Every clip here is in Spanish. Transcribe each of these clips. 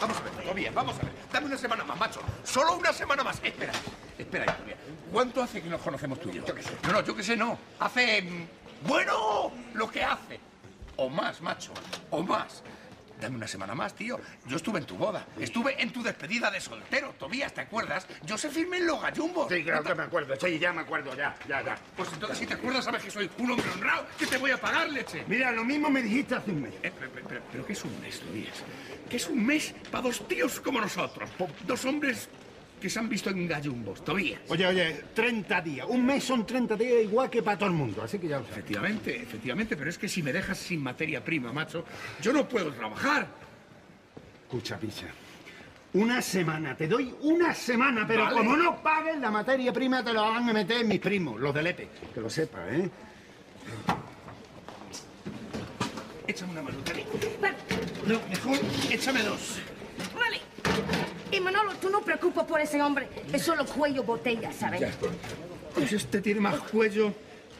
Vamos a ver, bien, vamos a ver. Dame una semana más, macho. Solo una semana más. Espera, espera. ¿Cuánto hace que nos conocemos tú y yo? Yo qué sé. No, no, yo qué sé, no. Hace... mm, Bueno, lo que hace. O más, macho. O más. Dame una semana más, tío. Yo estuve en tu boda. Estuve en tu despedida de soltero. Tobías, ¿te acuerdas? Yo sé firme en los gallumbos. Sí, claro que me acuerdo. Sí, ya me acuerdo, ya, ya, ya. Pues entonces, si te acuerdas, sabes que soy un hombre honrado. que te voy a pagar, leche? Mira, lo mismo me dijiste hace un mes. Eh, pero, pero- pero- pero ¿qué es un mes, Tobías? ¿Qué es un mes para dos tíos como nosotros? Dos hombres que se han visto en gallumbos. Tobías. Oye, oye, 30 días. Un mes son 30 días igual que para todo el mundo, así que ya lo sabes. Efectivamente, efectivamente, pero es que si me dejas sin materia prima, macho, yo no puedo trabajar. Escucha, picha. Una semana, te doy una semana, pero Vale. como no pagues la materia prima te la van a meter mis primos, los del EPE. Que lo sepas, ¿eh? Échame una mano, Tani. No, mejor échame dos. Vale. Y Manolo, tú no preocupes por ese hombre. Es solo cuello botella, ¿sabes? Ya. Pues este tiene más cuello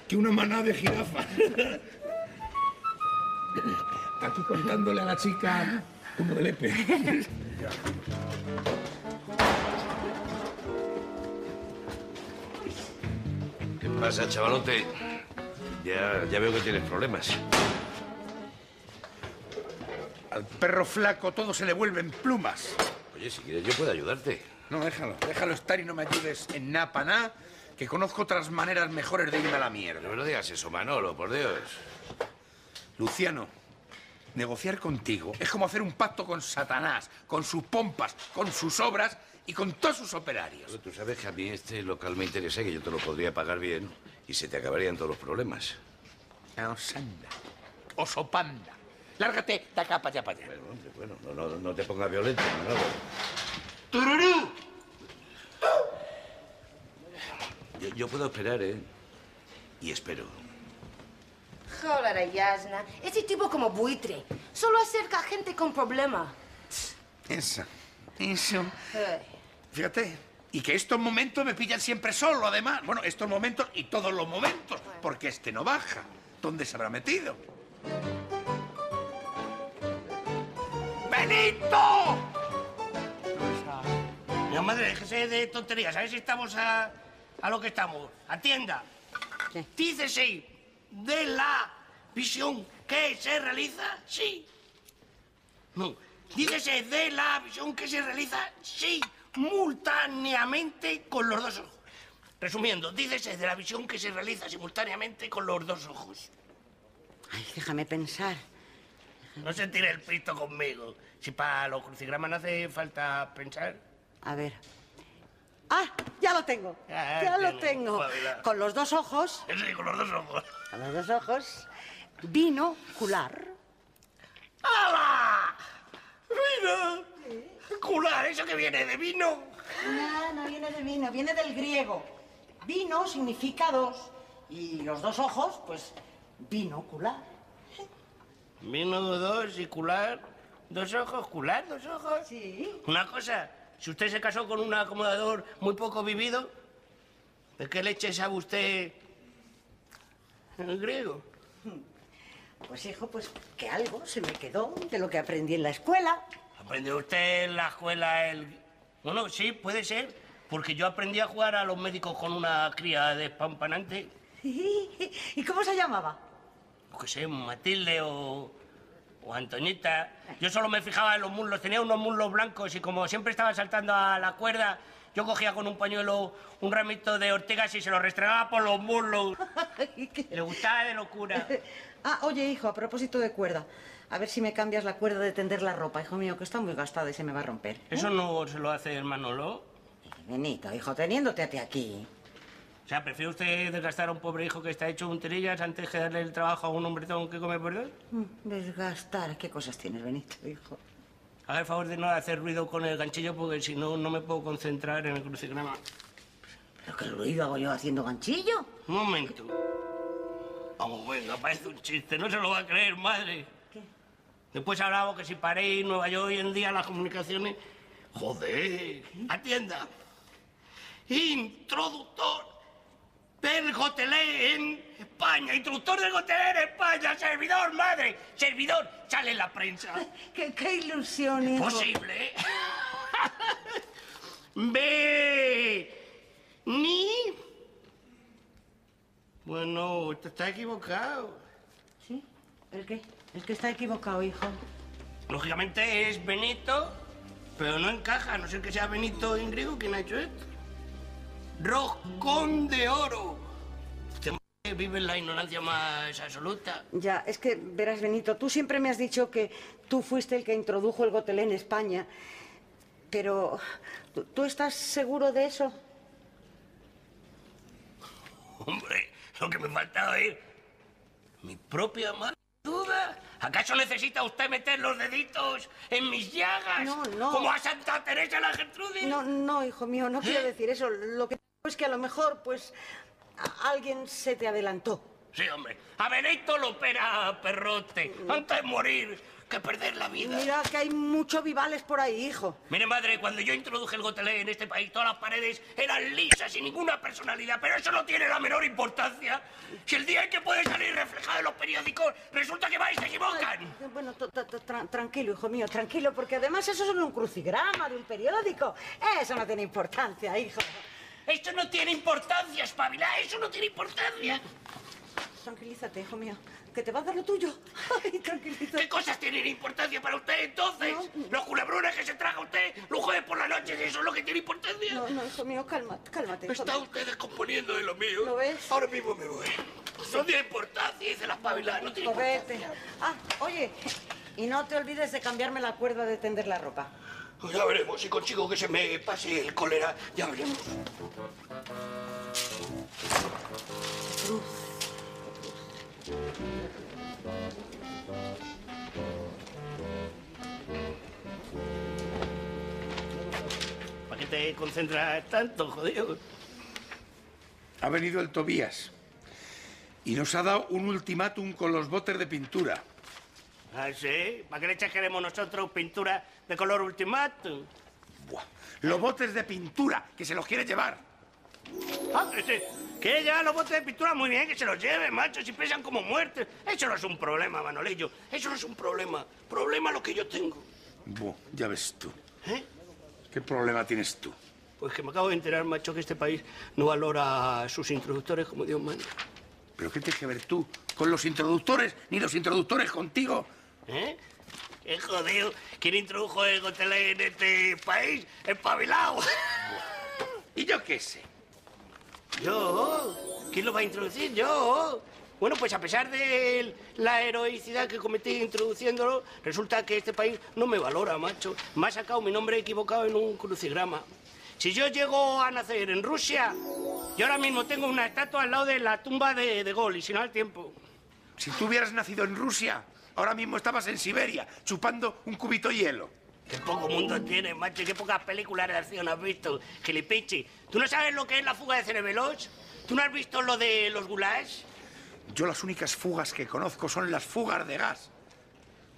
que una manada de jirafas. Aquí contándole a la chica como del Epe. ¿Qué pasa, chavalote? Ya, ya veo que tienes problemas. Al perro flaco todo se le vuelven plumas. Oye, si quieres yo puedo ayudarte. No, déjalo, déjalo estar y no me ayudes en nada pa' nada, que conozco otras maneras mejores de irme a la mierda. No me lo digas eso, Manolo, por Dios. Luciano, negociar contigo es como hacer un pacto con Satanás, con sus pompas, con sus obras y con todos sus operarios. Pero tú sabes que a mí este local me interesa, que yo te lo podría pagar bien y se te acabarían todos los problemas. Osanda. Osopanda. Lárgate de acá para allá, para allá. Bueno, hombre, bueno, no, no, no te pongas violento, Manolo. ¡Tururú! Yo, yo puedo esperar, ¿eh? Y espero. Joder, Yasna. Ese tipo como buitre. Solo acerca a gente con problemas. Eso, eso. Ay. Fíjate. Y que estos momentos me pillan siempre solo, además. Bueno, estos momentos y todos los momentos, porque este no baja. ¿Dónde se habrá metido? ¡Benito! Mi madre, déjese de tonterías. A ver si estamos a, a lo que estamos. Atienda. ¿Qué? Dícese de la visión que se realiza, sí. No. Dícese de la visión que se realiza, sí, simultáneamente con los dos ojos. Resumiendo, dícese de la visión que se realiza simultáneamente con los dos ojos. Ay, déjame pensar. No se tire el pito conmigo. Si para los crucigramas no hace falta pensar. A ver. ¡Ah! Ya lo tengo. Ah, Ya lo tengo. Con los dos ojos. Sí, con los dos ojos. Con los dos ojos. Binocular. ¡Hala! ¡Vino! Cular, eso que viene de vino. No, no viene de vino, viene del griego. Vino significa dos. Y los dos ojos, pues, binocular. Vino dos y cular. Dos ojos, cular, dos ojos. Sí. Una cosa, si usted se casó con un acomodador muy poco vivido, ¿de qué leche sabe usted el griego? Pues, hijo, pues que algo se me quedó de lo que aprendí en la escuela. ¿Aprendió usted en la escuela el...? Bueno, sí, puede ser, porque yo aprendí a jugar a los médicos con una cría despampanante. ¿Y cómo se llamaba? Que sé, Matilde o, o Antoñita. Yo solo me fijaba en los muslos, tenía unos muslos blancos y como siempre estaba saltando a la cuerda, yo cogía con un pañuelo un ramito de ortigas y se lo restregaba por los muslos. Le gustaba de locura. Ah, oye, hijo, a propósito de cuerda. A ver si me cambias la cuerda de tender la ropa, hijo mío, que está muy gastada y se me va a romper. ¿Eso no se lo hace el Manolo? Benito, hijo, teniéndote a ti aquí. Sea, ¿prefiere usted desgastar a un pobre hijo que está hecho un tirillas antes que darle el trabajo a un hombretón que come por dos? Mm, Desgastar, ¿qué cosas tienes, Benito, hijo? Haga el favor de no hacer ruido con el ganchillo porque si no, no me puedo concentrar en el crucigrama. ¿Pero qué ruido hago yo haciendo ganchillo? Un momento. Vamos, venga, parece un chiste, no se lo va a creer, madre. ¿Qué? Después hablamos que si París, Nueva York, hoy en día las comunicaciones... Joder, atienda. Introductor del Gotelé en España. Introductor del Gotelé en España. Servidor, madre. Servidor. Sale en la prensa. Qué, qué ilusión, hijo. Posible. ¿eh? Ve. Ni. Bueno, está equivocado. ¿Sí? ¿El qué? El que está equivocado, hijo. Lógicamente es Benito, pero no encaja, a no ser que sea Benito en griego quien ha hecho esto. Roscón de oro. M- vive en la ignorancia más absoluta. Ya, es que, verás, Benito, tú siempre me has dicho que tú fuiste el que introdujo el gotelé en España. Pero, ¿tú, tú estás seguro de eso? Hombre, lo que me faltaba es mi propia madre duda. ¿Acaso necesita usted meter los deditos en mis llagas? No, no. Como a Santa Teresa la Gertrudis. No, no, hijo mío, no quiero decir eso. Lo que digo es que a lo mejor, pues, alguien se te adelantó. Sí, hombre. A Benito lo opera perrote. Antes de morir que perder la vida. Mira que hay muchos vivales por ahí, hijo. Mire, madre, cuando yo introduje el gotelé en este país, todas las paredes eran lisas, sin ninguna personalidad, pero eso no tiene la menor importancia. Si el día en que puede salir reflejado en los periódicos, resulta que vais se equivocan. Bueno, tra- tranquilo, hijo mío, tranquilo, porque además eso es un crucigrama de un periódico. Eso no tiene importancia, hijo. Esto no tiene importancia, espabila, eso no tiene importancia. Tranquilízate, hijo mío, que te va a dar lo tuyo. Ay, tranquilízate. ¿Qué cosas tienen importancia para usted entonces? No. Los culebrones que se traga usted los jueves por la noche, ¿eso es lo que tiene importancia? No, no, hijo mío, cálmate, cálmate. Me está usted descomponiendo de lo mío. ¿Lo ves? Ahora mismo me voy. No tiene importancia, dice la espabila, no tiene Pues importancia. Ah, oye, y no te olvides de cambiarme la cuerda de tender la ropa. Pues ya veremos, si consigo que se me pase el cólera, ya veremos. ¿Para qué te concentras tanto, jodido? Ha venido el Tobías y nos ha dado un ultimátum con los botes de pintura. ¿Ah, sí? ¿Para qué le echaremos nosotros pintura de color ultimátum? Buah, Los botes de pintura, que se los quiere llevar. Ah, que ya los botes de pintura muy bien, que se los lleve, macho, si pesan como muertos. Eso no es un problema, Manolillo. Eso no es un problema. Problema lo que yo tengo. Buah, ya ves tú. ¿Eh? ¿Qué problema tienes tú? Pues que me acabo de enterar, macho, que este país no valora a sus introductores como Dios manda. ¿Pero qué tienes que ver tú con los introductores, ni los introductores contigo? ¿Eh? ¿Qué jodido? ¿Quién introdujo el gotelé en este país? ¡Espabilado! ¿Y yo qué sé? ¿Yo? ¿Quién lo va a introducir? ¿Yo? Bueno, pues a pesar de la heroicidad que cometí introduciéndolo, resulta que este país no me valora, macho. Me ha sacado mi nombre equivocado en un crucigrama. Si yo llego a nacer en Rusia, yo ahora mismo tengo una estatua al lado de la tumba de De Gaulle, y si no al tiempo. Si tú hubieras nacido en Rusia, ahora mismo estabas en Siberia, chupando un cubito de hielo. Qué poco mundo tienes, macho, qué pocas películas de acción has visto, gilipichi. ¿Tú no sabes lo que es la fuga de cerebelos? ¿Tú no has visto lo de los gulags? Yo las únicas fugas que conozco son las fugas de gas.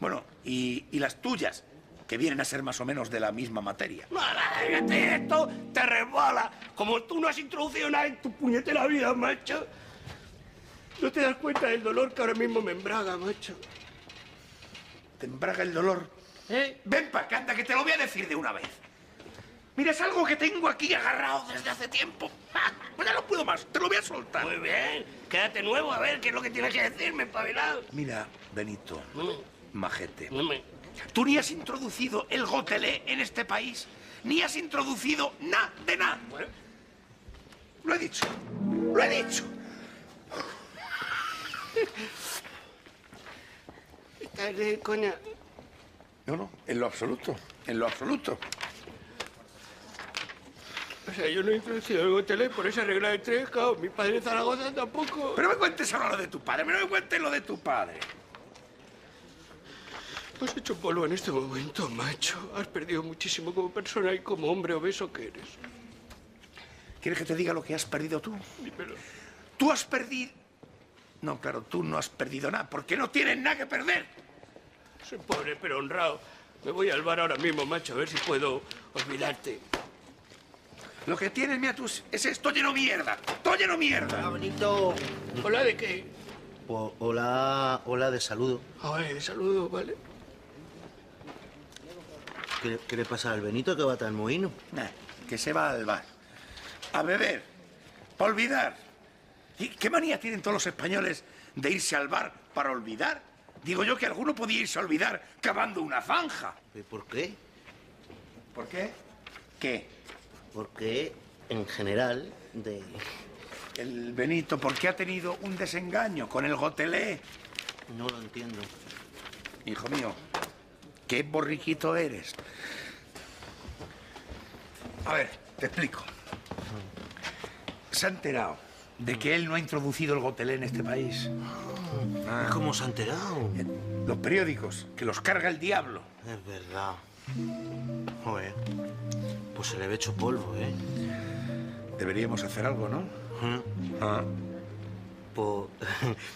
Bueno, y, y las tuyas, que vienen a ser más o menos de la misma materia. Fíjate, esto te resbala. Como tú no has introducido nada en tu puñetera vida, macho. No te das cuenta del dolor que ahora mismo me embraga, macho. ¿Te embraga el dolor? ¿Eh? Ven para acá, anda, que te lo voy a decir de una vez. Mira, es algo que tengo aquí agarrado desde hace tiempo. ¡Ja! Pues ya no puedo más, te lo voy a soltar. Muy bien, quédate nuevo a ver qué es lo que tienes que decirme, espabilado. Mira, Benito, majete. Tú ni has introducido el gotelé en este país, ni has introducido nada de nada. Bueno, Lo he dicho, lo he dicho. estás de coña. No, no, en lo absoluto, en lo absoluto. O sea, yo no he introducido el gotelé por esa regla de tres, claro. Mi padre en Zaragoza tampoco. Pero me cuentes ahora lo de tu padre, pero me cuentes lo de tu padre. Has hecho polvo en este momento, macho. Has perdido muchísimo como persona y como hombre obeso que eres. ¿Quieres que te diga lo que has perdido tú? Dímelo. Tú has perdido... No, claro, tú no has perdido nada, porque no tienes nada que perder. Soy pobre pero honrado. Me voy al bar ahora mismo, macho, a ver si puedo olvidarte. Lo que tienes, mira tú, es esto lleno mierda. Todo lleno mierda. Ah, Benito. ¿Hola de qué? Pues, hola, hola de saludo. Ah, vale, de saludo, vale. ¿Qué, qué le pasa al Benito que va tan mohino? Nah, que se va al bar. A beber. Para olvidar. ¿Y qué manía tienen todos los españoles de irse al bar para olvidar? Digo yo que alguno podía irse a olvidar cavando una zanja. ¿Y ¿Por qué? ¿Por qué? ¿Qué? Porque en general de... El Benito, ¿por qué ha tenido un desengaño con el gotelé? No lo entiendo. Hijo mío, qué borriquito eres. A ver, te explico. Se ha enterado de que él no ha introducido el gotelé en este país. Ah, ¿Cómo se ha enterado? En los periódicos, que los carga el diablo. Es verdad. Joder. Pues se le ve hecho polvo, ¿eh? Deberíamos hacer algo, ¿no? Ah. Pues...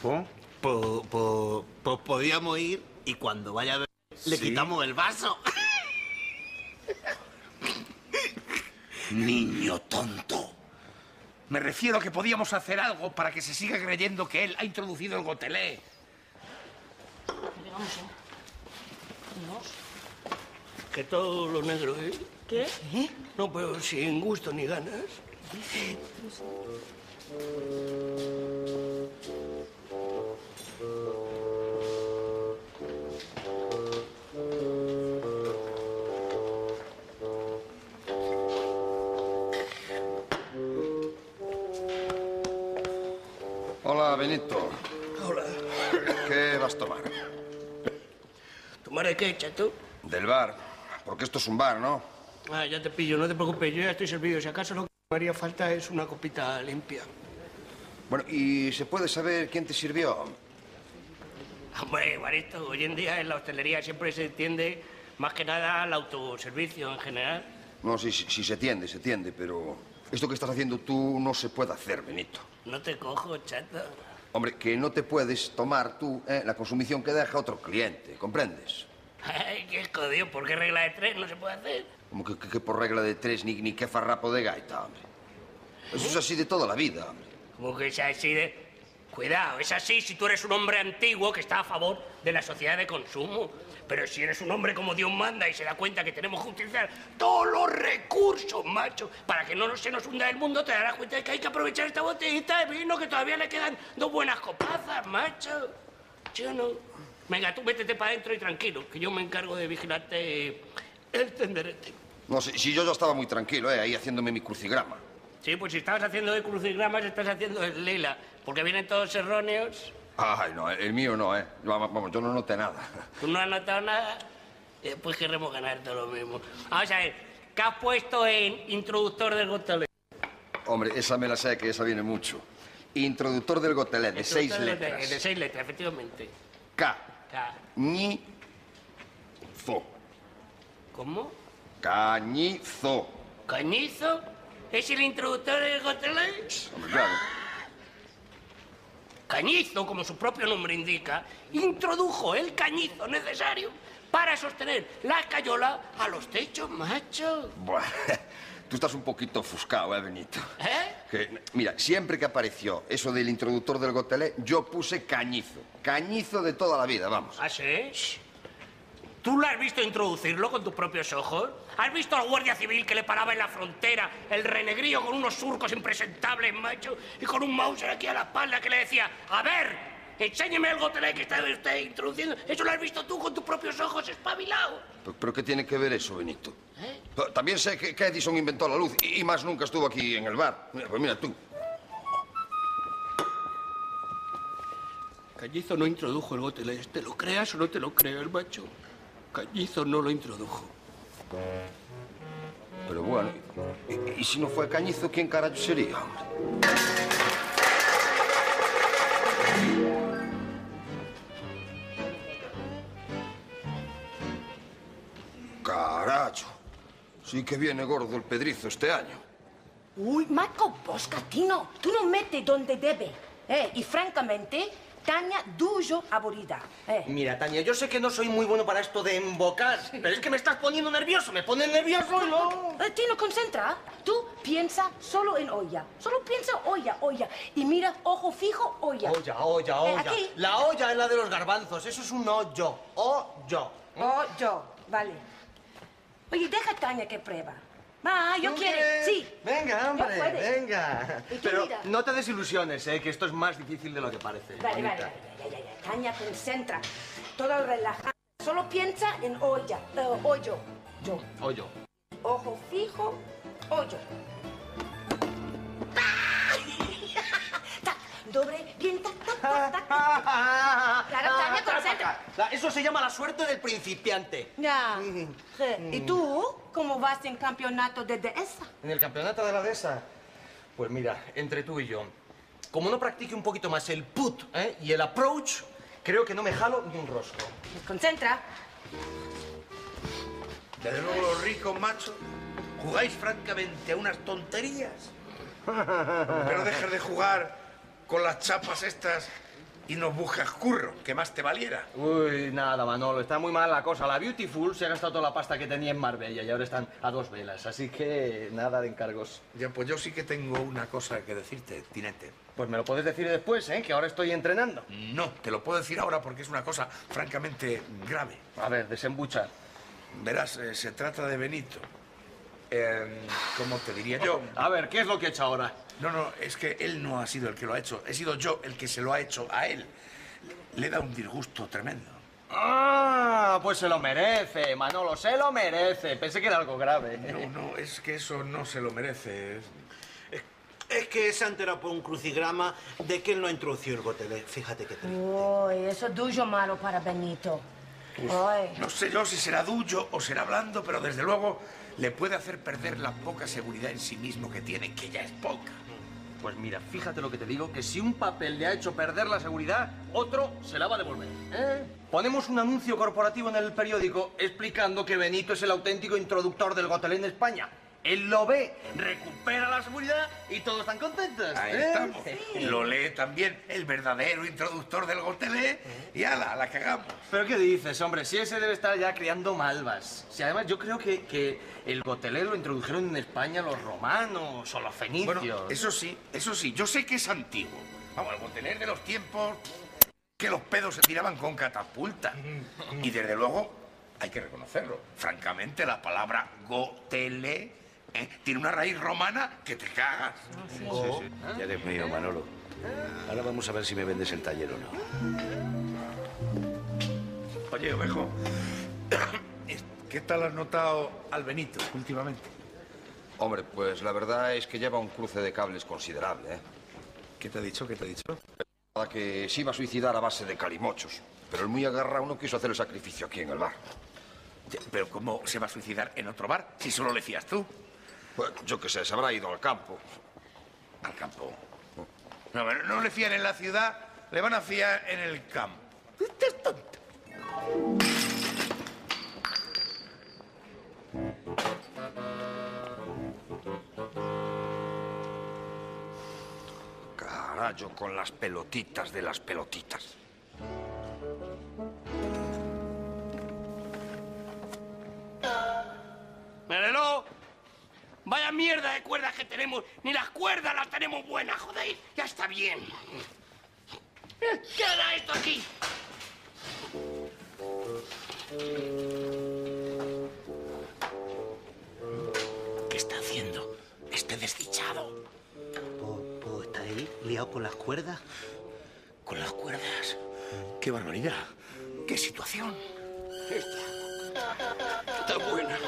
¿Po? Pues, pues, pues podíamos ir y cuando vaya a ver, le Sí. quitamos el vaso. Niño tonto. Me refiero a que podíamos hacer algo para que se siga creyendo que él ha introducido el gotelé. Que todo lo negro, ¿eh? ¿Qué? No, pero sin gusto ni ganas. Hola, Benito. Hola. ¿Qué vas a tomar? ¿Tomar de qué, chato? Del bar. Porque esto es un bar, ¿no? Ah, ya te pillo, no te preocupes, yo ya estoy servido. Si acaso lo que me haría falta es una copita limpia. Bueno, ¿y se puede saber quién te sirvió? Hombre, Evaristo, hoy en día en la hostelería siempre se entiende más que nada al autoservicio en general. No, sí, sí, sí, se entiende, se entiende, pero esto que estás haciendo tú no se puede hacer, Benito. No te cojo, chato. Hombre, que no te puedes tomar tú eh, la consumición que deja otro cliente, ¿comprendes? Ay, qué jodido, ¿por qué regla de tres no se puede hacer? Como que, que- que por regla de tres ni, ni qué farrapo de gaita, hombre. Eso es así de toda la vida, hombre. Como que es así de... Cuidado, es así si tú eres un hombre antiguo que está a favor de la sociedad de consumo. Pero si eres un hombre como Dios manda y se da cuenta que tenemos que utilizar todos los recursos, macho, para que no se nos hunda el mundo, te darás cuenta de que hay que aprovechar esta botellita de vino que todavía le quedan dos buenas copazas, macho. Yo no. Venga, tú métete para adentro y tranquilo, que yo me encargo de vigilarte el tenderete. No, si, si yo ya estaba muy tranquilo, eh, ahí haciéndome mi crucigrama. Sí, pues si estabas haciendo de crucigramas, estás haciendo el lila, porque vienen todos erróneos. Ay, no, el mío no, ¿eh? Vamos, vamos, yo no noté nada. ¿Tú no has notado nada? Después querremos ganar todo lo mismo. Vamos a ver, ¿qué has puesto en introductor del Gotele? Hombre, esa me la sé, que esa viene mucho. Introductor del gotelé, de seis Introductor de- letras. De seis letras, efectivamente. K, Ca- ñi, zo. ¿Cómo? Cañizo. ¿Cañizo? ¿Es el introductor del Gotele? Hombre, claro. Cañizo, como su propio nombre indica, introdujo el cañizo necesario para sostener la cayola a los techos, macho. Buah, tú estás un poquito ofuscado, ¿eh, Benito? ¿Eh? Que, mira, siempre que apareció eso del introductor del gotelé, yo puse cañizo. Cañizo de toda la vida, vamos. ¿Ah, sí? ¿Tú lo has visto introducirlo con tus propios ojos? ¿Has visto al guardia civil que le paraba en la frontera, el renegrío con unos surcos impresentables, macho, y con un Mauser aquí a la espalda que le decía, a ver, enséñeme el gotelé que está usted introduciendo? ¿Eso lo has visto tú con tus propios ojos, espabilado? ¿Pero, pero qué tiene que ver eso, Benito? ¿Eh? También sé que, que Edison inventó la luz y, y más nunca estuvo aquí en el bar. Mira, pues mira tú. Cañizo no introdujo el gotelé, ¿te lo creas o no te lo creas, macho? Cañizo no lo introdujo. Pero bueno, ¿y, si no fue Cañizo, quién carajo sería, hombre? Caracho. Sí que viene gordo el pedrizo este año. Uy, Marco, vos, Catino, tú no metes donde debe. Eh, y francamente, Tania Dujo aburrida. Eh. Mira, Tania, yo sé que no soy muy bueno para esto de embocar, pero es que me estás poniendo nervioso, me pones nervioso y no... Eh, Tino, concentra. Tú piensa solo en olla. Solo piensa olla, olla. Y mira, ojo fijo, olla. Olla, olla, Eh, olla. aquí. La olla es la de los garbanzos, eso es un hoyo. Hoyo. Oh, yo, vale. Oye, deja a Tania que prueba. Va, yo ¿Tú quiero. Sí. Venga, Yo hombre, venga. Y Pero mira. no te desilusiones, ¿eh? que esto es más difícil de lo que parece. Vale, vale, bonita. vale, ya, ya, ya. Tania, concentra. Todo relajado. Solo piensa en olla, eh, hoyo. Yo. Hoyo. Ojo fijo, hoyo. Tac, doble, bien, tac, tac, tac, tac. Claro, Tania, concentra. La- Eso se llama la suerte del principiante. Ya. Je, ¿Y tú cómo vas en campeonato de dehesa? En el campeonato de la dehesa. Pues mira, entre tú y yo, como no practique un poquito más el put ¿eh? y el approach, creo que no me jalo ni un rosco. Concentra. Desde luego los ricos, macho, jugáis francamente a unas tonterías. Pero dejes de jugar con las chapas estas y nos buscas curro, que más te valiera. Uy, nada, Manolo, está muy mal la cosa. La Beautiful se ha gastado toda la pasta que tenía en Marbella y ahora están a dos velas, así que nada de encargos. Ya, pues yo sí que tengo una cosa que decirte, Tinete. Pues me lo puedes decir después, ¿eh? Que ahora estoy entrenando. No, te lo puedo decir ahora porque es una cosa francamente grave. A ver, desembucha. Verás, eh, se trata de Benito. Eh, ¿Cómo te diría yo? A ver, ¿qué es lo que he hecho ahora? No, no, es que él no ha sido el que lo ha hecho. He sido yo el que se lo ha hecho a él. Le da un disgusto tremendo. Ah, pues se lo merece, Manolo, se lo merece. Pensé que era algo grave. No, no, es que eso no se lo merece. Es que se ha enterado por un crucigrama de que él no introdució el gotelé. Fíjate que triste. Uy, eso es duyo malo para Benito. Ay. No sé yo si será duyo o será blando, pero desde luego le puede hacer perder la poca seguridad en sí mismo que tiene, que ya es poca. Pues mira, fíjate lo que te digo, que si un papel le ha hecho perder la seguridad, otro se la va a devolver. ¿eh? Ponemos un anuncio corporativo en el periódico explicando que Benito es el auténtico introductor del gotelé en España. Él lo ve, recupera la seguridad y todos están contentos. Ahí ¿eh? estamos. Lo lee también el verdadero introductor del gotelé y ala, la cagamos. ¿Pero qué dices, hombre? Si ese debe estar ya criando malvas. Si además yo creo que, que el gotelé lo introdujeron en España los romanos o los fenicios. Bueno, eso sí, eso sí, yo sé que es antiguo. Vamos, el gotelé de los tiempos que los pedos se tiraban con catapulta. Y desde luego, hay que reconocerlo, francamente, la palabra gotelé ¿eh? tiene una raíz romana que te cagas. Ya eres mío, Manolo. Ahora vamos a ver si me vendes el taller o no. Oye, ovejo, ¿qué tal has notado al Benito últimamente? Hombre, pues la verdad es que lleva un cruce de cables considerable, ¿eh? ¿Qué te ha dicho? ¿Qué te ha dicho? Que se iba a suicidar a base de calimochos. Pero el muy agarrado no quiso hacer el sacrificio aquí en el bar. Pero ¿cómo se va a suicidar en otro bar si solo le fías tú? Pues yo qué sé, se habrá ido al campo. Al campo. No, no le fían en la ciudad, le van a fiar en el campo. Es tonto. Carajo, con las pelotitas de las pelotitas. ¡Míralo! Vaya mierda de cuerdas que tenemos. Ni las cuerdas las tenemos buenas, joder. Ya está bien. ¿Qué hará esto aquí? ¿Qué está haciendo este desdichado? ¿Puedo, estar ahí liado con las cuerdas? Con las cuerdas. ¡Qué barbaridad! ¡Qué situación! Está buena.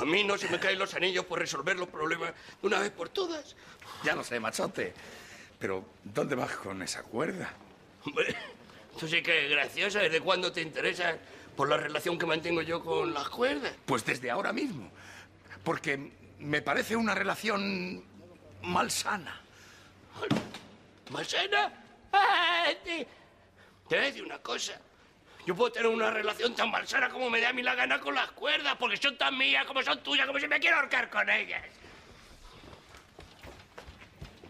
A mí no se me caen los anillos por resolver los problemas de una vez por todas. Ya lo sé, machote. Pero, ¿dónde vas con esa cuerda? Hombre, tú sí que es gracioso. ¿Desde cuándo te interesas por la relación que mantengo yo con las cuerdas? Pues desde ahora mismo. Porque me parece una relación malsana. ¿Malsana? Ah, Te te voy a decir una cosa. Yo puedo tener una relación tan malsana como me dé a mí la gana con las cuerdas, porque son tan mías como son tuyas, como si me quiero ahorcar con ellas.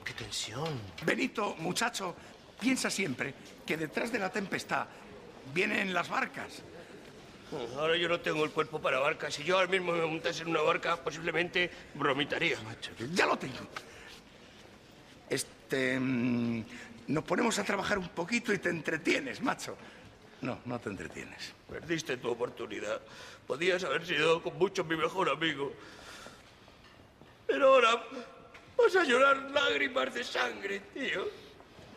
¿Qué tensión. Benito, muchacho, piensa siempre que detrás de la tempestad vienen las barcas. Ahora yo no tengo el cuerpo para barcas. Si yo ahora mismo me montase en una barca, posiblemente vomitaría. Ya lo tengo. Este. mm, nos ponemos a trabajar un poquito y te entretienes, macho. No, no te entretienes. Perdiste tu oportunidad. Podías haber sido con mucho mi mejor amigo. Pero ahora vas a llorar lágrimas de sangre, tío.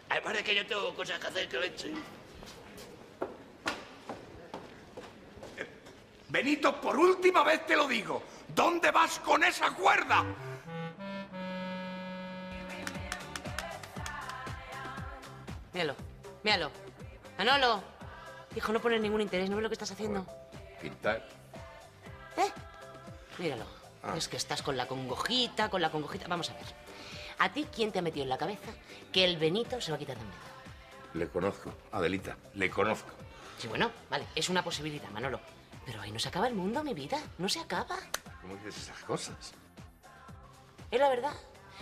Además de que yo tengo cosas que hacer que leche. Benito, por última vez te lo digo. ¿Dónde vas con esa cuerda? Míralo, míralo. Manolo. Hijo, no pones ningún interés, ¿no ves lo que estás haciendo? Pintar. ¿Eh? Míralo. Es que estás con la congojita, con la congojita. Vamos a ver. ¿A ti quién te ha metido en la cabeza que el Benito se va a quitar de en medio? Le conozco, Adelita, le conozco. Sí, bueno, vale, es una posibilidad, Manolo. Pero ahí no se acaba el mundo, mi vida. No se acaba. ¿Cómo dices esas cosas? Es la verdad.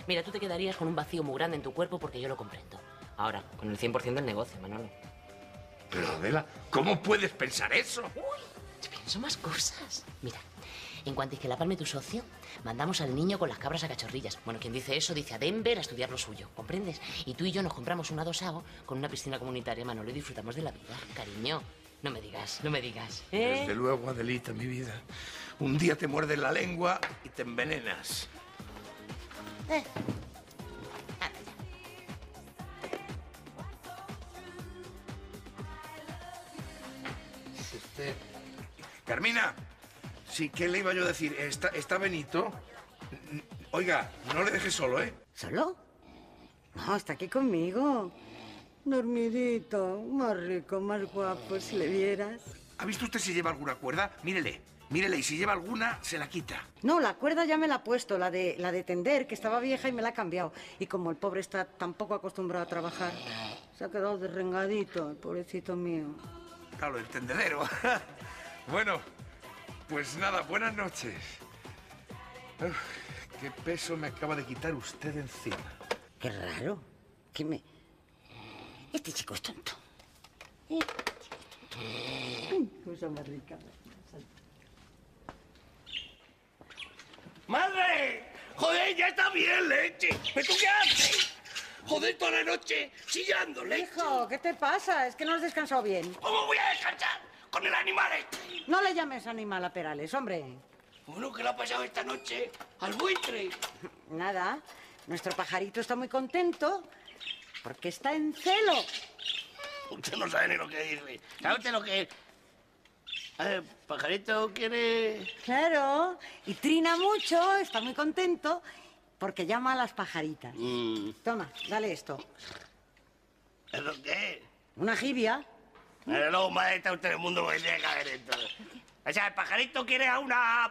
Mira, tú te quedarías con un vacío muy grande en tu cuerpo porque yo lo comprendo. Ahora, con el 100% del negocio, Manolo. Pero Adela, ¿cómo puedes pensar eso? Yo pienso más cosas. Mira, en cuanto que la palme tu socio, mandamos al niño con las cabras a cachorrillas. Bueno, quien dice eso dice a Denver a estudiar lo suyo, ¿comprendes? Y tú y yo nos compramos un adosado con una piscina comunitaria, Manolo, y disfrutamos de la vida. Cariño, no me digas, no me digas. ¿eh? Desde luego, Adelita, mi vida. Un día te muerdes la lengua y te envenenas. Eh. Sí, ¿qué le iba yo a decir? Está, está Benito. Oiga, no le dejes solo, ¿eh? ¿Solo? No, está aquí conmigo. Dormidito, más rico, más guapo, si le vieras. ¿Ha visto usted si lleva alguna cuerda? Mírele, mírele, y si lleva alguna, se la quita. No, la cuerda ya me la ha puesto, la de, la de tender, que estaba vieja y me la ha cambiado. Y como el pobre está tan poco acostumbrado a trabajar, se ha quedado derrengadito, el pobrecito mío. Claro, el tendedero. bueno, pues nada, buenas noches. Uf, qué peso me acaba de quitar usted encima. Qué raro. Que me... Este chico es tonto. Este chico es tonto. Cosa más rica. ¡Madre! ¡Joder, ya está bien, leche! ¿Pero tú qué haces? Joder, toda la noche chillando, leche. Hijo, ¿qué te pasa? Es que no has descansado bien. ¿Cómo voy a descansar con el animal este? No le llames animal a Perales, hombre. Bueno, ¿qué le ha pasado esta noche al buitre? Nada. Nuestro pajarito está muy contento porque está en celo. Usted no sabe ni lo que dice. ¿Sabe usted lo que es? Ver, pajarito quiere... Claro. Y trina mucho, está muy contento porque llama a las pajaritas. Mm, Toma, dale esto. ¿Eso qué? Una jibia. Pero luego más está usted en el mundo porque tiene que haber esto. O sea, el pajarito quiere a una...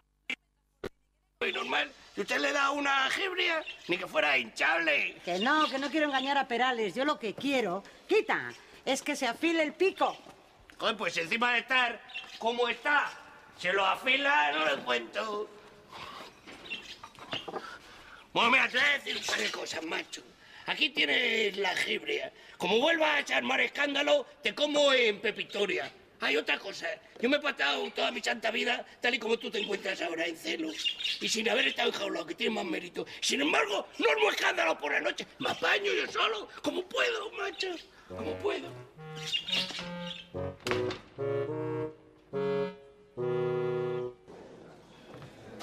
Y normal. Si usted le da una jibria, ni que fuera hinchable. Que no, que no quiero engañar a Perales. Yo lo que quiero, quita, es que se afile el pico. Joder, pues encima de estar como está, se lo afila, no le cuento. Bueno, mira, te voy a decir un par de cosas, macho. Aquí tienes la jibria. Como vuelvas a echar más escándalo, te como en Pepitoria. Hay otra cosa. Yo me he pasado toda mi santa vida tal y como tú te encuentras ahora en celo. Y sin haber estado enjaulado, que tiene más mérito. Sin embargo, no armo escándalo por la noche. Me apaño yo solo, como puedo, macho. Como puedo.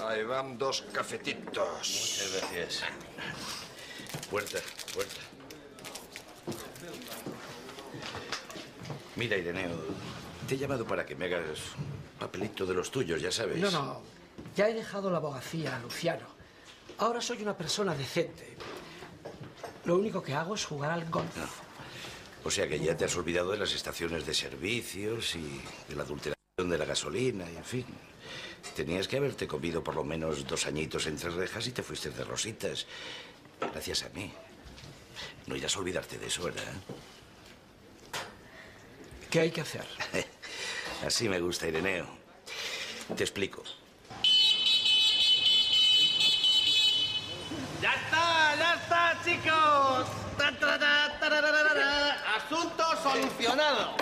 Ahí van dos cafetitos. Muchas gracias. Puerta, puerta. Mira, Ireneo, te he llamado para que me hagas un papelito de los tuyos, ya sabes. No, no. Ya he dejado la abogacía, Luciano. Ahora soy una persona decente. Lo único que hago es jugar al golf. O sea que ya te has olvidado de las estaciones de servicios y de la adulteración de la gasolina y en fin. Tenías que haberte comido por lo menos dos añitos entre rejas y te fuiste de rositas. Gracias a mí. No irás a olvidarte de eso, ¿verdad? ¿Qué hay que hacer? Así me gusta, Ireneo. Te explico. ¡Ya está! ¡Ya está, chicos! Ta, ta, ta, tarararara. Asunto solucionado.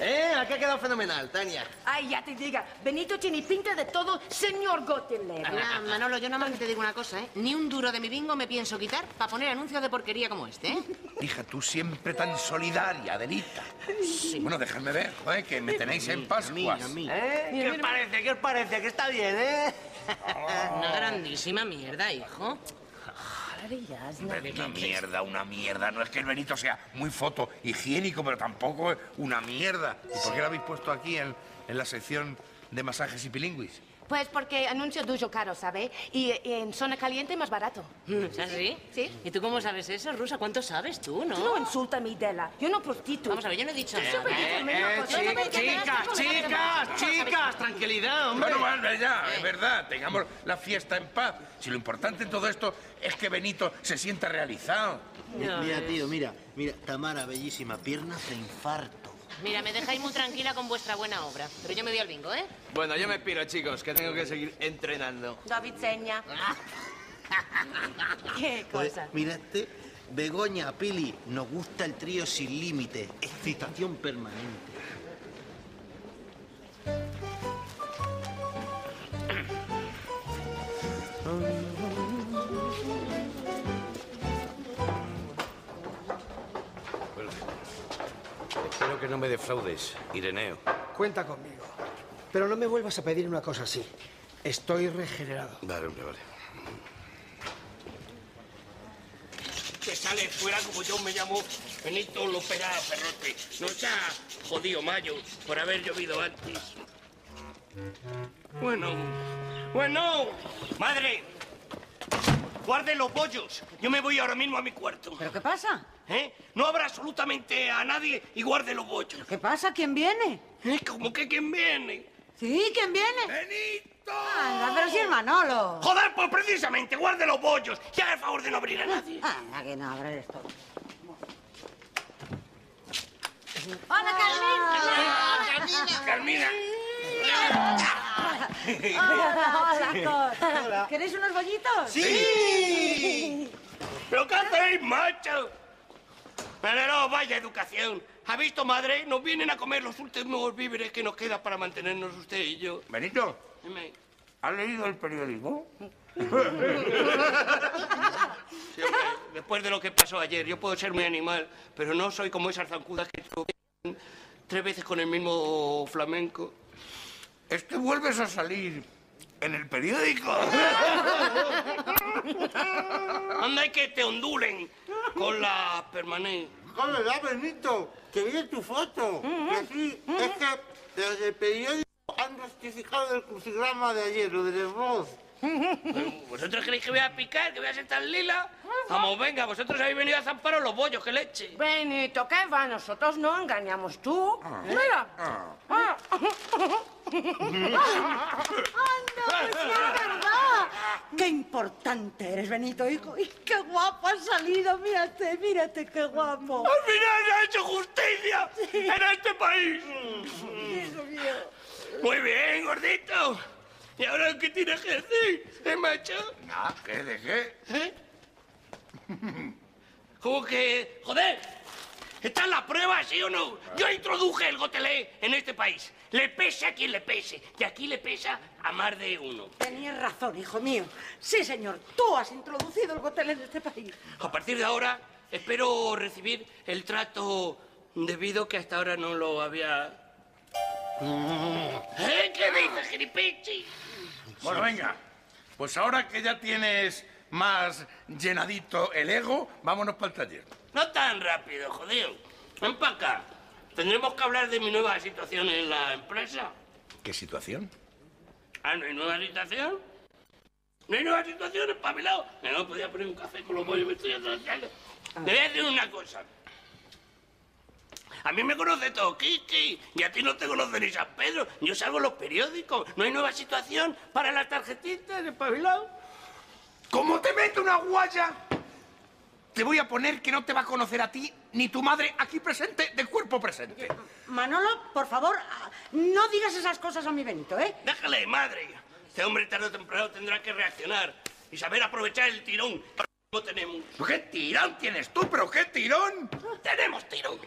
¿Eh? Aquí ha quedado fenomenal, Tania. Ay, ya te diga, Benito tiene pinta de todo señor Gottlieb. Mira, Manolo, yo nada más que te digo una cosa, ¿eh? Ni un duro de mi bingo me pienso quitar para poner anuncios de porquería como este, ¿eh? Hija, tú siempre tan solidaria, Adelita. Bueno, dejadme ver, joder, que me tenéis en Pascuas. ¿Eh? ¿Qué os parece? ¿Qué os parece? Que está bien, ¿eh? Una grandísima mierda, hijo. Hombre, Una mierda, una mierda. No es que el Benito sea muy foto higiénico, pero tampoco es una mierda. ¿Y por qué lo habéis puesto aquí en, en la sección de masajes y pilingüis? Pues porque anuncio duyo caro, ¿sabe? Y, y en zona caliente más barato. ¿Es así? Sí. ¿Y tú cómo sabes eso, Rusa? ¿Cuánto sabes tú, no? No insulta a mi Dela. Yo no prostituto. Vamos a ver, yo no he dicho nada. ¿eh? Eh, cosas. chi- Yo no me chicas, quiero chicas, chicas, tranquilidad, hombre. Bueno, vale, ya, es verdad. Tengamos la fiesta en paz. Si lo importante en todo esto es que Benito se sienta realizado. Mira, tío, mira, mira, Tamara, bellísima, piernas de infarto. Mira, me dejáis muy tranquila con vuestra buena obra. Pero yo me voy al bingo, ¿eh? Bueno, yo me piro, chicos, que tengo que seguir entrenando. David seña. Qué Pues, cosa. mírate, Begoña, Pili, nos gusta el trío sin límite, excitación permanente. Espero que no me defraudes, Ireneo. Cuenta conmigo. Pero no me vuelvas a pedir una cosa así. Estoy regenerado. Vale, hombre, vale. Que sale fuera como yo me llamo Benito Lopera Ferrote. No se ha jodido Mayo por haber llovido antes. Bueno, bueno, madre, guarde los bollos. Yo me voy ahora mismo a mi cuarto. ¿Pero qué pasa? ¿Eh? No habrá absolutamente a nadie y guarde los bollos. ¿Qué pasa? ¿Quién viene? ¿Eh? ¿Cómo que quién viene? Sí, ¿quién viene? ¡Benito! Anda, pero si es Manolo. Joder, pues precisamente, guarde los bollos y haga el favor de no abrir a nadie. Anda, que no abre esto. Hola, Carmina. Carmina. Hola, chicos. ¿Queréis unos bollitos? ¡Sí! ¿Pero qué hacéis, macho? Pero no, vaya educación. ¿Ha visto, madre? Nos vienen a comer los últimos víveres que nos queda para mantenernos usted y yo. Benito, Dime. ¿has leído el periódico? Sí, hombre, después de lo que pasó ayer, yo puedo ser muy animal, pero no soy como esas zancudas que tres veces con el mismo flamenco. Es que vuelves a salir en el periódico. Anda y que te ondulen con la permanente. Hola, Benito, que vi tu foto. Que sí, es que los del periódico han rectificado el crucigrama de ayer, lo de voz. ¿Vosotros creéis que voy a picar, que voy a ser tan lila? Vamos, venga, vosotros habéis venido a zamparos los bollos, que leche. Benito, ¿qué va? Nosotros no engañamos tú. Mira. Ah. Anda, pues sí, es verdad. Qué importante eres, Benito, hijo. Y qué guapo has salido. Mírate, mírate, qué guapo. ¡Al final se ha hecho justicia en este país! Hijo mío. Muy bien, gordito. ¿Y ahora qué tienes que decir, eh, macho? Ah, ¿qué? ¿De qué? ¿Eh? ¿Cómo que...? ¡Joder! ¿Está en la prueba, sí o no? Yo introduje el gotelé en este país. Le pese a quien le pese. Y aquí le pesa a más de uno. Tenías razón, hijo mío. Sí, señor, tú has introducido el gotel en este país. A partir de ahora, espero recibir el trato debido que hasta ahora no lo había... ¿Eh? ¿Qué dices, giripichi? Bueno, venga. Pues ahora que ya tienes más llenadito el ego, vámonos para el taller. No tan rápido, jodido. Ven para acá. Tendremos que hablar de mi nueva situación en la empresa. ¿Qué situación? Ah, ¿no hay nueva situación? ¿No hay nueva situación, espabilado? Me no podía poner un café con los bollos, me estoy atrasando. Te voy a decir una cosa. A mí me conoce todo Kiki y a ti no te conoce ni San Pedro. Yo salgo en los periódicos. ¿No hay nueva situación para las tarjetitas, espabilado? ¿Cómo te meto una guaya? Te voy a poner que no te va a conocer a ti ni tu madre aquí presente, de cuerpo presente. Manolo, por favor, ah, no digas esas cosas a mi Benito, ¿eh? Déjale, madre. Este hombre tarde o temprano tendrá que reaccionar y saber aprovechar el tirón. no tenemos. ¿Qué tirón tienes tú? ¿Pero qué tirón? Tenemos tirón.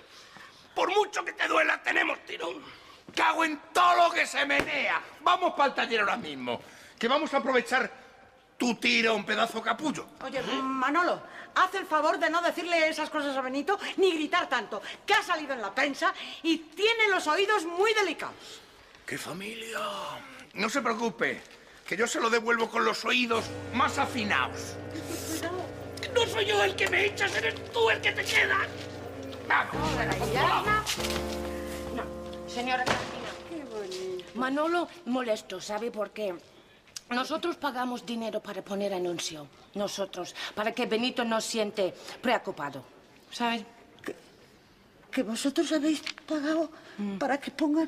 Por mucho que te duela, tenemos tirón. Cago en todo lo que se menea. Vamos para el taller ahora mismo. Que vamos a aprovechar tu tirón, pedazo capullo. Oye, Manolo, haz el favor de no decirle esas cosas a Benito ni gritar tanto, que ha salido en la prensa y tiene los oídos muy delicados. ¡Qué familia! No se preocupe, que yo se lo devuelvo con los oídos más afinados. No soy yo el que me echas, eres tú el que te quedas. Vamos. Señora Cristina. Manolo molesto, ¿sabe por qué? Nosotros pagamos dinero para poner anuncio. Nosotros, para que Benito no siente preocupado. ¿Sabes? ¿Que vosotros habéis pagado Mm. para que pongan...?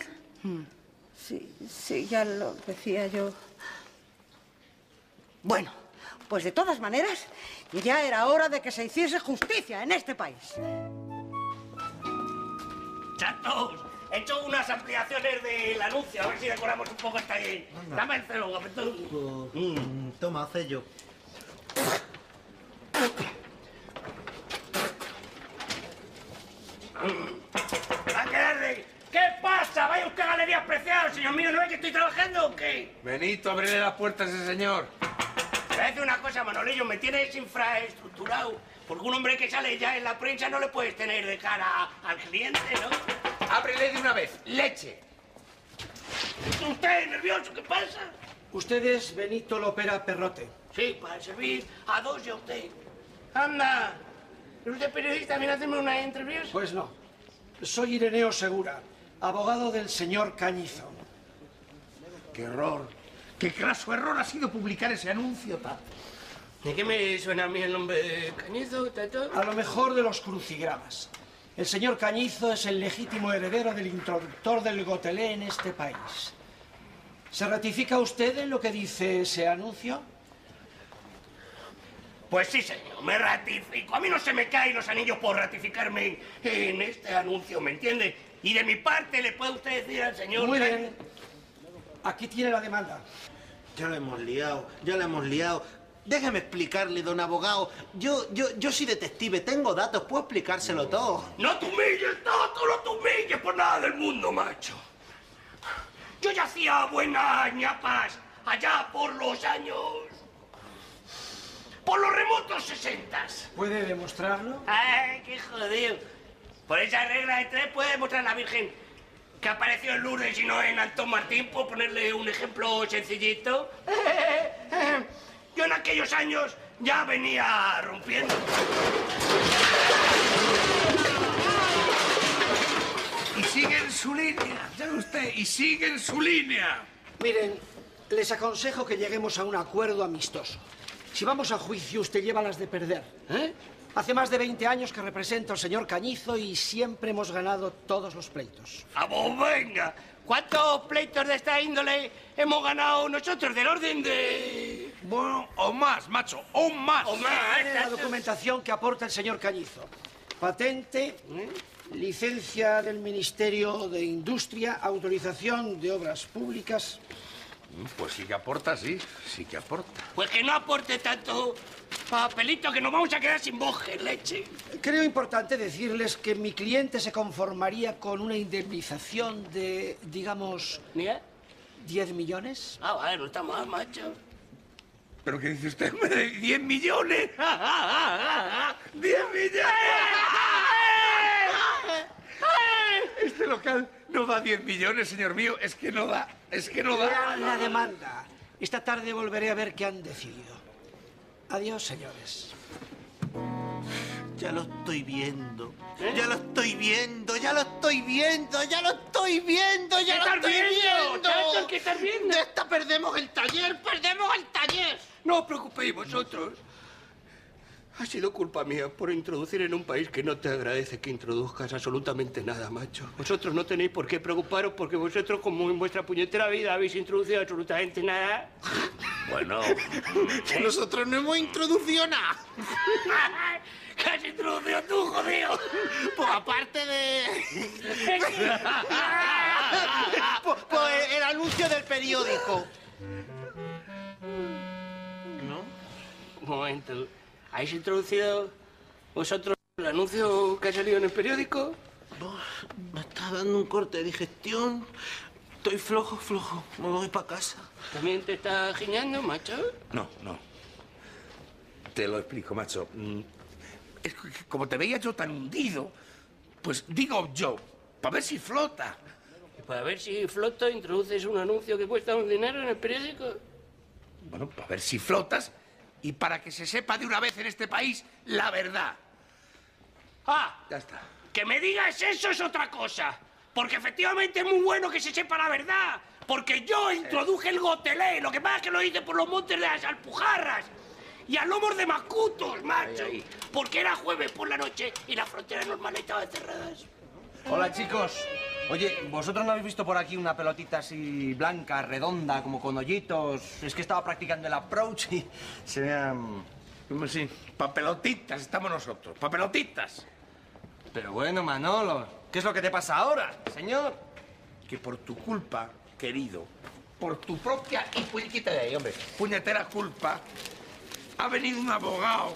Sí, sí, ya lo decía yo. Bueno, pues de todas maneras, ya era hora de que se hiciese justicia en este país. Chatos, he hecho unas ampliaciones del anuncio, a ver si decoramos un poco hasta ahí. Dame el celo, guapetón. Mm, toma, sello. Va a quedar de... ¿Qué pasa? Vaya usted a galerías preciadas, señor mío. ¿No ve que estoy trabajando o qué? Benito, ábrele las puertas a ese señor. Te voy a decir una cosa, Manolillo. Me tienes infraestructurado. Porque un hombre que sale ya en la prensa no le puedes tener de cara al cliente, ¿no? Ábrele de una vez. Leche. ¿Usted nervioso? ¿Qué pasa? Usted es Benito Lopera Perrote. Sí, para servir a dos y a usted. Anda. ¿Es usted periodista? ¿Viene a hacerme una entrevista? Pues no. Soy Ireneo Segura, abogado del señor Cañizo. ¡Qué error! ¡Qué craso error ha sido publicar ese anuncio, ta! ¿De qué me suena a mí el nombre de Cañizo, Tato? A lo mejor de los crucigramas. El señor Cañizo es el legítimo heredero del introductor del gotelé en este país. ¿Se ratifica usted en lo que dice ese anuncio? Pues sí, señor, me ratifico. A mí no se me caen los anillos por ratificarme en este anuncio, ¿me entiende? Y de mi parte le puede usted decir al señor... Muy bien. Aquí tiene la demanda. Ya lo hemos liado, ya lo hemos liado. Déjeme explicarle, don abogado. Yo, yo, yo soy detective, tengo datos, puedo explicárselo todo. No te humilles, Tato, no te humilles por nada del mundo, macho. Yo ya hacía buenas ñapas allá por los años... Por los remotos sesentas. ¿Puede demostrarlo? ¡Ay, qué jodido! Por esa regla de tres puede mostrar a la Virgen que apareció en Lourdes y no en Antón Martín, por ponerle un ejemplo sencillito. Yo en aquellos años ya venía rompiendo. Y sigue en su línea, ya usted, y sigue en su línea. Miren, les aconsejo que lleguemos a un acuerdo amistoso. Si vamos a juicio, usted lleva las de perder. ¿eh? Hace más de 20 años que represento al señor Cañizo y siempre hemos ganado todos los pleitos. ¡Vamos, venga! ¿Cuántos pleitos de esta índole hemos ganado nosotros del orden de...? Bueno, o más, macho, o más. O más, Tiene la documentación que aporta el señor Cañizo. Patente, ¿eh? licencia del Ministerio de Industria, autorización de obras públicas. Pues sí que aporta, sí, sí que aporta. Pues que no aporte tanto papelito que nos vamos a quedar sin boje, leche. Creo importante decirles que mi cliente se conformaría con una indemnización de, digamos, ¿Mira? 10 millones. Ah, vale, no está mal, macho. ¿Pero qué dice usted, hombre? ¿10 millones? ¡10 millones! Este local no da 10 millones, señor mío. Es que no da, es que no da. la demanda. Esta tarde volveré a ver qué han decidido. Adiós, señores. Ya lo estoy viendo. Ya lo estoy viendo, ya lo estoy viendo, ya lo estoy viendo, ya ¿Qué lo estoy viendo, viendo. chacho? ¿Qué estás viendo? De esta perdemos el taller, perdemos el taller. No os preocupéis vosotros. Ha sido culpa mía por introducir en un país que no te agradece que introduzcas absolutamente nada, macho. Vosotros no tenéis por qué preocuparos porque vosotros, como en vuestra puñetera vida, habéis introducido absolutamente nada. Bueno, Que nosotros no hemos introducido nada. ¿Qué has introducido tú, jodido? Pues aparte de... pues, pues el anuncio del periódico. Un momento. ¿Habéis introducido vosotros el anuncio que ha salido en el periódico? Me está dando un corte de digestión. Estoy flojo, flojo. Me voy para casa. ¿También te está giñando, macho? No, no. Te lo explico, macho. Es que como te veía yo tan hundido, pues digo yo, para ver si flota. Para ver si floto introduces un anuncio que cuesta un dinero en el periódico. Bueno, para ver si flotas y para que se sepa de una vez en este país la verdad. ¡Ah! Ya está. Que me digas eso es otra cosa. Porque efectivamente es muy bueno que se sepa la verdad. Porque yo introduje el gotelé. Lo que pasa es que lo hice por los montes de las Alpujarras. Y a lomos de Macutos, macho. Porque era jueves por la noche y las fronteras normales estaban cerradas. Hola, chicos. Oye, ¿vosotros no habéis visto por aquí una pelotita así blanca, redonda, como con hoyitos? Es que estaba practicando el approach y se me han... Pues sí, papelotitas estamos nosotros, papelotitas. Pero bueno, Manolo, ¿qué es lo que te pasa ahora, señor? Que por tu culpa, querido, por tu propia y puñetita de ahí, hombre, puñetera culpa, ha venido un abogado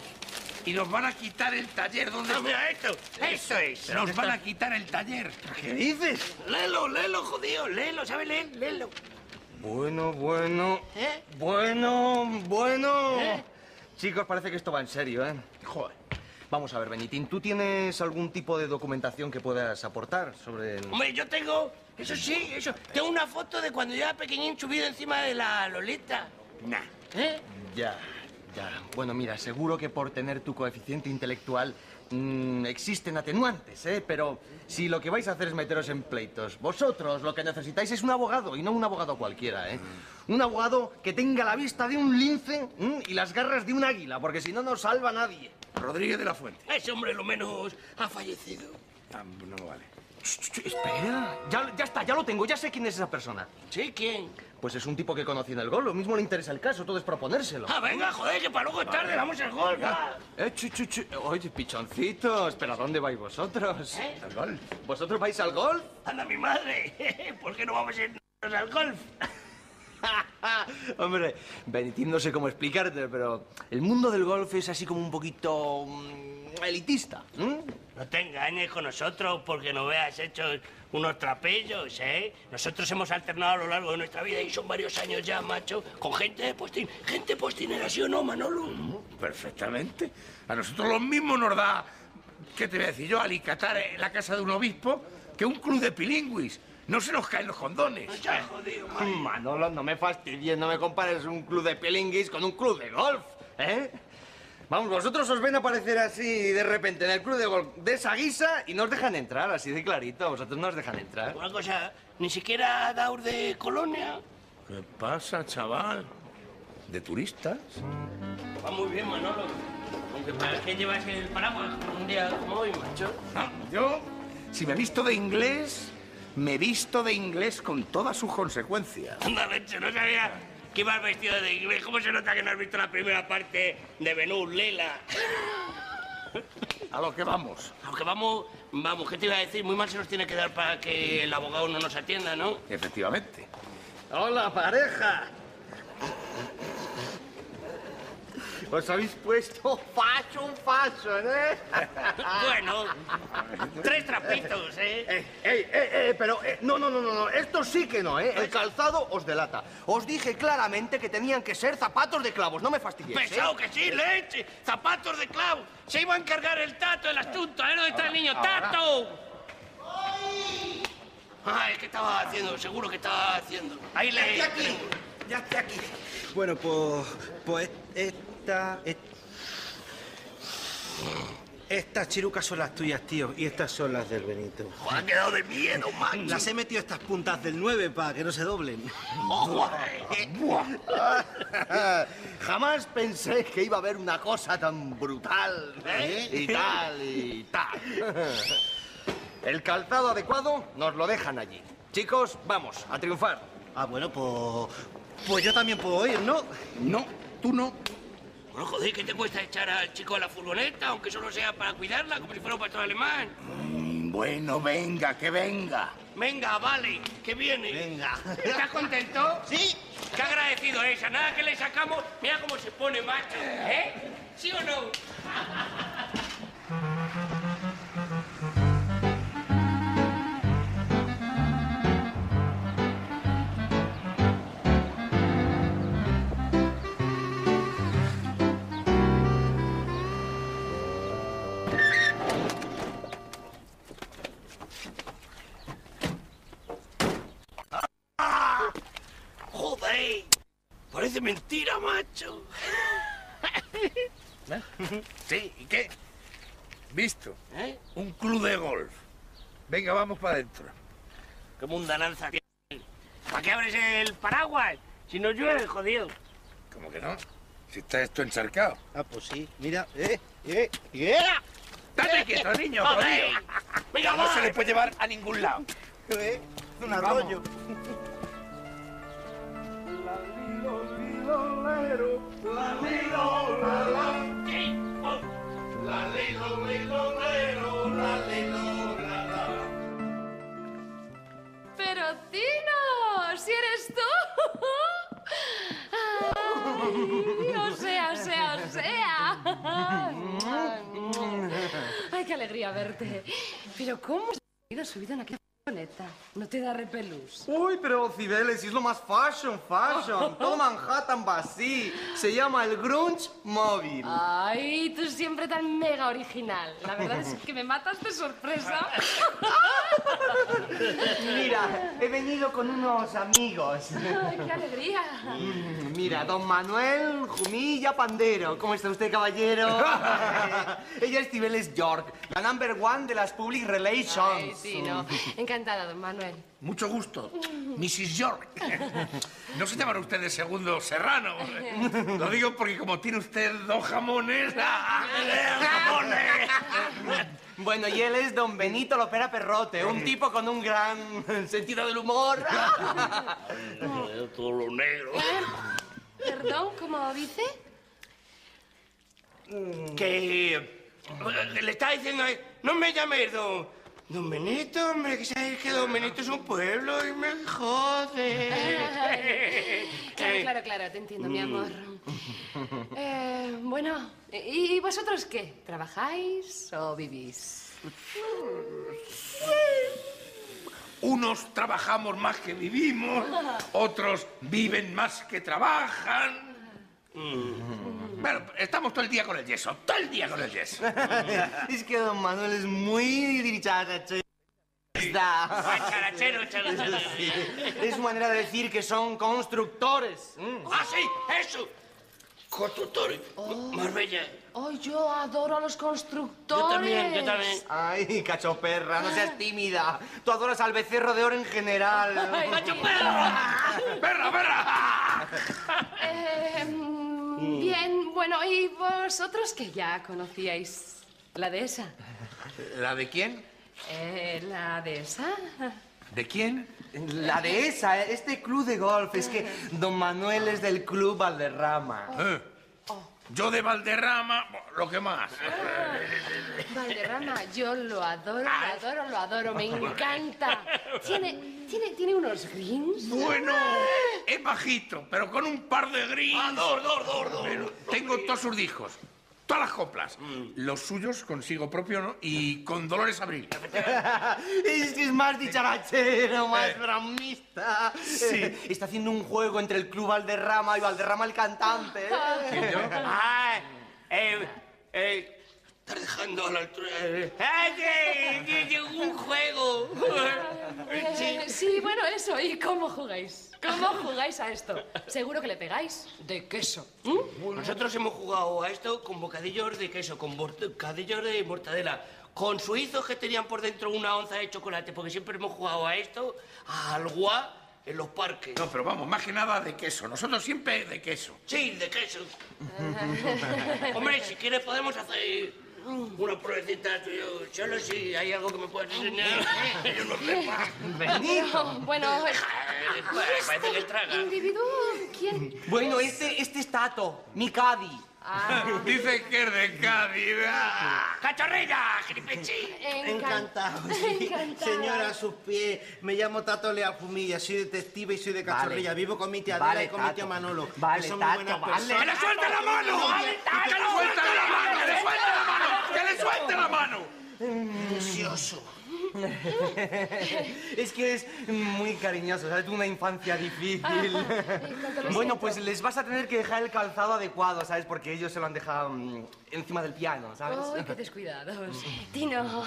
y nos van a quitar el taller donde... Ah, mira esto. Eso es. Nos van a quitar el taller. ¿Qué dices? Léelo, léelo, jodido. Léelo, ¿sabes leer? Léelo. Bueno, bueno, ¿Eh? bueno, bueno. ¿Eh? Chicos, parece que esto va en serio, ¿eh? Joder. Vamos a ver, Benitín, ¿tú tienes algún tipo de documentación que puedas aportar sobre el... Hombre, yo tengo... Eso sí, eso. Tengo una foto de cuando yo era pequeñín subido encima de la Lolita. Nah. ¿Eh? Ya, ya. Bueno, mira, seguro que por tener tu coeficiente intelectual mm, existen atenuantes, ¿eh? Pero si lo que vais a hacer es meteros en pleitos, vosotros lo que necesitáis es un abogado, y no un abogado cualquiera, ¿eh? Un abogado que tenga la vista de un lince ¿m? y las garras de un águila, porque si no, no salva a nadie. Rodríguez de la Fuente. Ese hombre lo menos ha fallecido. Ah, no vale. Espera, ya, ya está, ya lo tengo, ya sé quién es esa persona. ¿Sí? ¿Quién? Pues es un tipo que conocí en el gol, lo mismo le interesa el caso, todo es proponérselo. Ah, venga, joder, que para luego es tarde, vamos al gol, va. Eh, chu, chu, chu. Oye, pichoncitos, ¿pero a dónde vais vosotros? ¿Eh? Al gol. ¿Vosotros vais al golf? Anda mi madre. ¿Por qué no vamos a ir al golf? Hombre, Benitín, no sé cómo explicarte, pero el mundo del golf es así como un poquito mm, elitista. No te engañes con nosotros porque no veas hechos unos trapellos, ¿eh? Nosotros hemos alternado a lo largo de nuestra vida y son varios años ya, macho, con gente de postín. Gente postinera, ¿sí o no, Manolo? Perfectamente. A nosotros lo mismo nos da, ¿qué te voy a decir yo? Alicatar en la casa de un obispo que un club de pilingüis. No se nos caen los condones. Ya, jodido. Manolo, no me fastidies, no me compares un club de pelinguis con un club de golf, ¿eh? Vamos, vosotros os ven aparecer así de repente en el club de golf de esa guisa y no os dejan entrar, así de clarito. Vosotros no os dejan entrar. Una cosa, ni siquiera Daur de Colonia. ¿Qué pasa, chaval? ¿De turistas? Va muy bien, Manolo. Aunque para qué llevas el paraguas un día como hoy, macho. Ah, yo, si me visto de inglés, me visto de inglés con todas sus consecuencias. Anda, leche, no sabía que ibas vestido de inglés. ¿Cómo se nota que no has visto la primera parte de Benú Lela? A lo que vamos. Aunque vamos, vamos, ¿qué te iba a decir? Muy mal se nos tiene que dar para que el abogado no nos atienda, ¿no? Efectivamente. ¡Hola, pareja! Os habéis puesto fashion, fashion, ¿eh? bueno, tres trapitos, ¿eh? Eh, ey, eh, eh, pero eh, no, no, no, no, no, esto sí que no, ¿eh? El calzado os delata. Os dije claramente que tenían que ser zapatos de clavos, no me fastidiéis. ¿eh? Pesado que sí, leche. Zapatos de clavo. Se iba a encargar el tato del asunto. ¿eh? ¿Dónde está el niño? ¡Tato! Ay, ¿qué estaba haciendo? Seguro que estaba haciendo. Ahí le... Ya estoy aquí. Ya estoy aquí. Bueno, pues. Pues esta. et- Estas chirucas son las tuyas, tío, y estas son las del Benito. Ha quedado de miedo, macho. Las he metido estas puntas del 9 para que no se doblen. Jamás pensé que iba a haber una cosa tan brutal, ¿eh? Y tal, y tal. El calzado adecuado nos lo dejan allí. Chicos, vamos, a triunfar. Ah, bueno, pues. Pues yo también puedo ir, ¿no? No, tú no. Bueno, joder, ¿qué te cuesta echar al chico a la furgoneta, aunque solo sea para cuidarla, como si fuera un pastor alemán? Mm, Bueno, venga, que venga. Venga, vale, que viene. Venga. ¿Estás contento? Sí. qué agradecido es. A nada que le sacamos, mira cómo se pone macho. ¿Eh? ¿Sí o no? Parece mentira, macho. Sí, ¿y qué? Visto. ¿Eh? Un club de golf. Venga, vamos para adentro. ¡Qué mundananza tiene! ¿Para qué abres el paraguas? Si no llueve, jodido. ¿Cómo que no? Si está esto encharcado. Ah, pues sí, mira, eh, eh, yeah. ¡Date quieto, niño! Jodido! Venga, no se le puede llevar a ningún lado. Eh, un Vamos. arroyo. Pero Tino, si eres tú. Ay, sea, sea, sea. Ay, qué alegría verte. Pero ¿cómo has ido subido en aquella furgoneta? ¿No te da repelús? Uy, pero Cibeles, es lo más fashion, fashion. Todo Manhattan va así. Se llama el grunge móvil. Ay, tú siempre tan mega original. La verdad es que me matas de sorpresa. Mira, he venido con unos amigos. Ay, qué alegría. Mm, Mira, don Manuel Jumilla Pandero. ¿Cómo está usted, caballero? Ella es Cibeles York, la number one de las public relations. Ay, Tino. Encantada, don Manuel. Mucho gusto, Mrs. York. ¿No se llaman ustedes segundo Serrano? Lo digo porque como tiene usted dos jamones... ¡Jamones! Bueno, y él es don Benito Lopera Perrote, un tipo con un gran sentido del humor. Todo lo negro. Perdón, ¿cómo dice? Que eh, le está diciendo, no me llames don, don Benito, hombre, que sabes que don Benito es un pueblo y me jode. Claro, claro, claro, te entiendo, mi amor. Eh, bueno, ¿y y vosotros qué? ¿Trabajáis o vivís? Unos trabajamos más que vivimos, otros viven más que trabajan. Bueno, estamos todo el día con el yeso, todo el día con el yeso. es que don Manuel es muy. Charachero, charachero. Sí, Es su manera de decir que son constructores. Mm. ¡Ah, sí! ¡Eso! Constructores. Marbella. Ay, yo adoro a los constructores. Yo también, yo también. Ay, cacho perra, no seas tímida. Tú adoras al becerro de oro en general. Ay, ¡Cacho perra! ¡Perra, perra! Eh, bien, bueno, ¿y vosotros que ya conocíais la dehesa? ¿La de quién? Eh, ¿La dehesa? ¿De quién? La de esa, este club de golf. Es que don Manuel es del club Valderrama. Eh, Yo de Valderrama, lo que más. Valderrama, yo lo adoro, lo adoro, lo adoro, me encanta. Tiene, tiene, tiene unos greens. Bueno, es bajito, pero con un par de greens. Ah, dos, dos, dos, tengo todos sus discos, todas las coplas. Los suyos consigo propio ¿no? y con Dolores Abril. Es que es más dicharachero, más Eh. bromista. Sí. Eh, Está haciendo un juego entre el club Valderrama y Valderrama el cantante. ¿eh? ¿Quién yo? ¡Ah! Eh, eh, estás dejando a la altura. ¡Ay, que- un juego! Eh, sí, bueno, eso. ¿Y cómo jugáis? ¿Cómo jugáis a esto? Seguro que le pegáis de queso. Nosotros hemos jugado a esto con bocadillos de queso, con bocadillos de mortadela, con suizos que tenían por dentro una onza de chocolate, porque siempre hemos jugado a esto, al guá, en los parques. No, pero vamos, más que nada de queso. Nosotros siempre de queso. Sí, de queso. Hombre, si quieres podemos hacer una pruebecita tú y yo, solo si hay algo que me puedas enseñar. yo no sepa. Bueno, bueno, Parece que traga. individuo, ¿quién? Bueno, este, este es Tato, mi Cadi. Dice que es de Cádiz. Ah. ¡Cachorrilla, gilipichi! Encantado, sí. Encantado. Señora, a sus pies. Me llamo Tato Leal Fumilla, soy detective y soy de Cachorrilla. Vale. Vivo con mi tía Adela Vale, y con mi tía Manolo. Vale, que son Tato, muy buenas vale. personas. ¡Que le suelte la mano! Vale, ¡Que le suelte la mano! ¡Que le suelte la mano! ¡Que le suelte la mano! Precioso. es que es muy cariñoso, ¿sabes? Una infancia difícil. lo bueno, pues les vas a tener que dejar el calzado adecuado, ¿sabes? Porque ellos se lo han dejado mm, encima del piano, ¿sabes? ¡Ay, qué descuidados! Tino,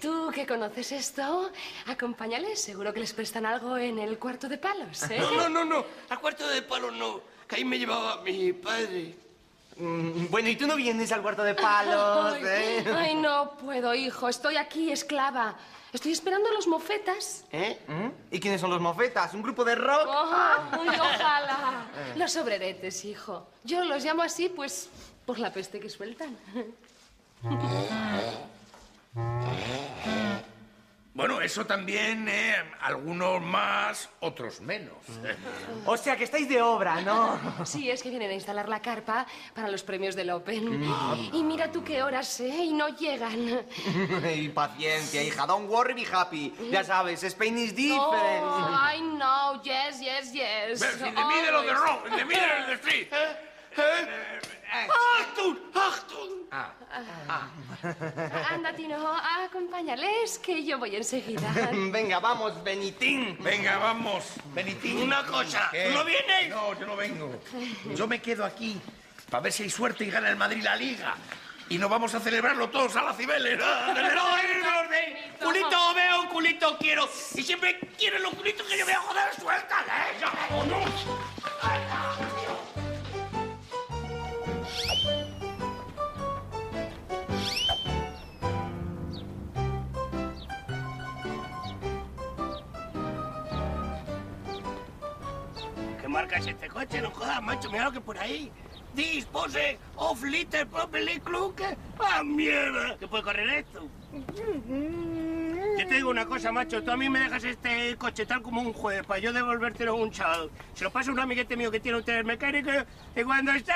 tú que conoces esto, acompáñales. Seguro que les prestan algo en el cuarto de palos, ¿eh? No, no, no, no. A cuarto de palo no. Que ahí me llevaba mi padre. Mm, bueno, ¿y tú no vienes al cuarto de palos, Ay, eh? ay, no puedo, hijo. Estoy aquí, esclava. Estoy esperando a los mofetas. ¿Eh? ¿Mm? ¿Y quiénes son los mofetas? ¿Un grupo de rock? Oh, uy, ojalá. Los obreretes, hijo. Yo los llamo así, pues, por la peste que sueltan. Bueno, eso también, ¿eh? Algunos más, otros menos. O sea, que estáis de obra, ¿no? Sí, es que vienen a instalar la carpa para los premios del Open. Y mira tú qué horas, ¿eh? Y no llegan. y paciencia, hija. Don't worry, be happy. Ya sabes, Spain is different. Oh, I know, yes, yes, yes. Pero in the middle of the Always. road, in the middle of the street. ¡Achtung! ¡Achtung! Anda, Tino, acompáñales, que yo voy enseguida. Venga, vamos, Benitín. Venga, vamos, Benitín. Una cosa, ¿Qué? ¿tú no vienes? No, yo no vengo. Yo me quedo aquí para ver si hay suerte y gana el Madrid la Liga. Y nos vamos a celebrarlo todos a la Cibeles. Culito veo, culito quiero. Y siempre quieren los culitos que yo veo, joder, suéltale. ¿Qué marca es este coche? No jodas, macho, mira lo que por ahí. Dispose of liter properly clook. ¡Ah, mierda! ¿Qué puede correr esto? Yo te digo una cosa, macho. Tú a mí me dejas este coche tal como un juez para yo devolvértelo a un chaval. Se lo pasa a un amiguete mío que tiene un taller mecánico y cuando esté,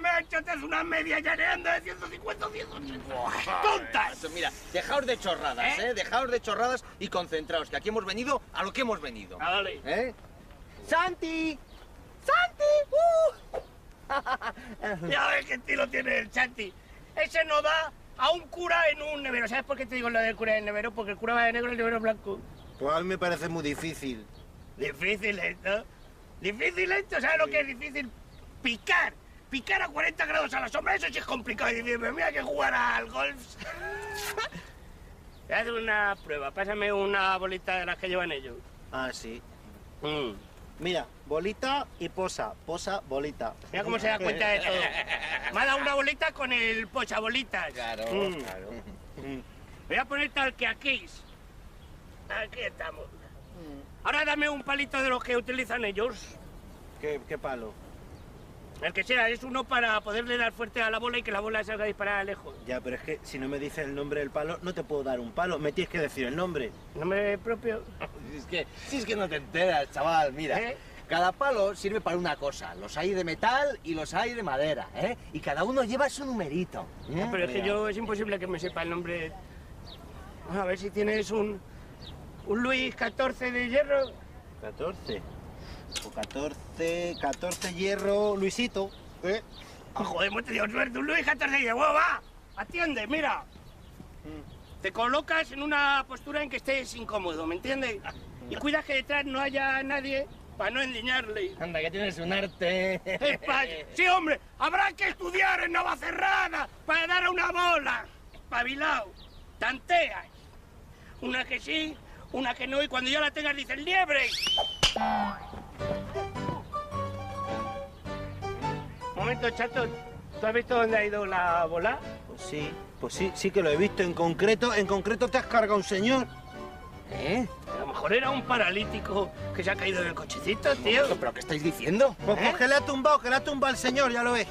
macho, te hace una media llaneando de 150 o 180. ¡Tontas! Mira, dejaos de chorradas, ¿Eh? ¿eh? Dejaos de chorradas y concentraos, que aquí hemos venido a lo que hemos venido. Ah, vale. ¿Eh? ¡Santi! ¡Santi! ¡Uh! Ya ves qué estilo tiene el Chanti. Ese no da a un cura en un nevero. ¿Sabes por qué te digo lo del cura en nevero? Porque el cura va de negro y el nevero blanco. Pues a mí me parece muy difícil. Difícil esto. Difícil esto, ¿sabes lo que es difícil? Picar. Picar a 40 grados a la sombra, eso sí es complicado. Y "Pero mira que jugar al golf. Voy a hacer una prueba. Pásame una bolita de las que llevan ellos. Ah, sí. Mm. Mira, bolita y posa. Posa, bolita. Mira cómo se da cuenta de todo. Me ha dado una bolita con el pochabolitas. Claro, Mm. claro. Voy a poner tal que aquí. Aquí estamos. Ahora dame un palito de los que utilizan ellos. ¿Qué, qué palo? El que sea, es uno para poderle dar fuerte a la bola y que la bola salga disparada lejos. Ya, pero es que si no me dices el nombre del palo, no te puedo dar un palo. Me tienes que decir el nombre. ¿Nombre propio? Si es que, si es que no te enteras, chaval, mira. ¿Eh? Cada palo sirve para una cosa. Los hay de metal y los hay de madera, ¿eh? Y cada uno lleva su numerito. ¿eh? Pero es que yo es imposible que me sepa el nombre. A ver si tienes un. un Luis XIV de hierro. 14. O 14, 14 hierro, Luisito. ¿Eh? Ah, joder, hemos tenido suerte. Un Luis XIV de hierro. ¡Bueno, va! Atiende, mira. Te colocas en una postura en que estés incómodo, ¿me entiendes? Y cuidas que detrás no haya nadie para no endiñarle. Anda, que tienes un arte. Sí, hombre, habrá que estudiar en Navacerrada para dar a una bola. Espabilado. Tanteas. Una que sí, una que no, y cuando ya la tengas dices liebre. Momento, chato. ¿Tú has visto dónde ha ido la bola? Pues sí, pues sí, sí que lo he visto. En concreto, en concreto te has cargado un señor. ¿Eh? A lo mejor era un paralítico que se ha caído del cochecito, tío. ¿Pero qué estáis diciendo? Pues, ¿Eh? pues que le ha tumbado, que le ha tumbado el señor, ya lo ves.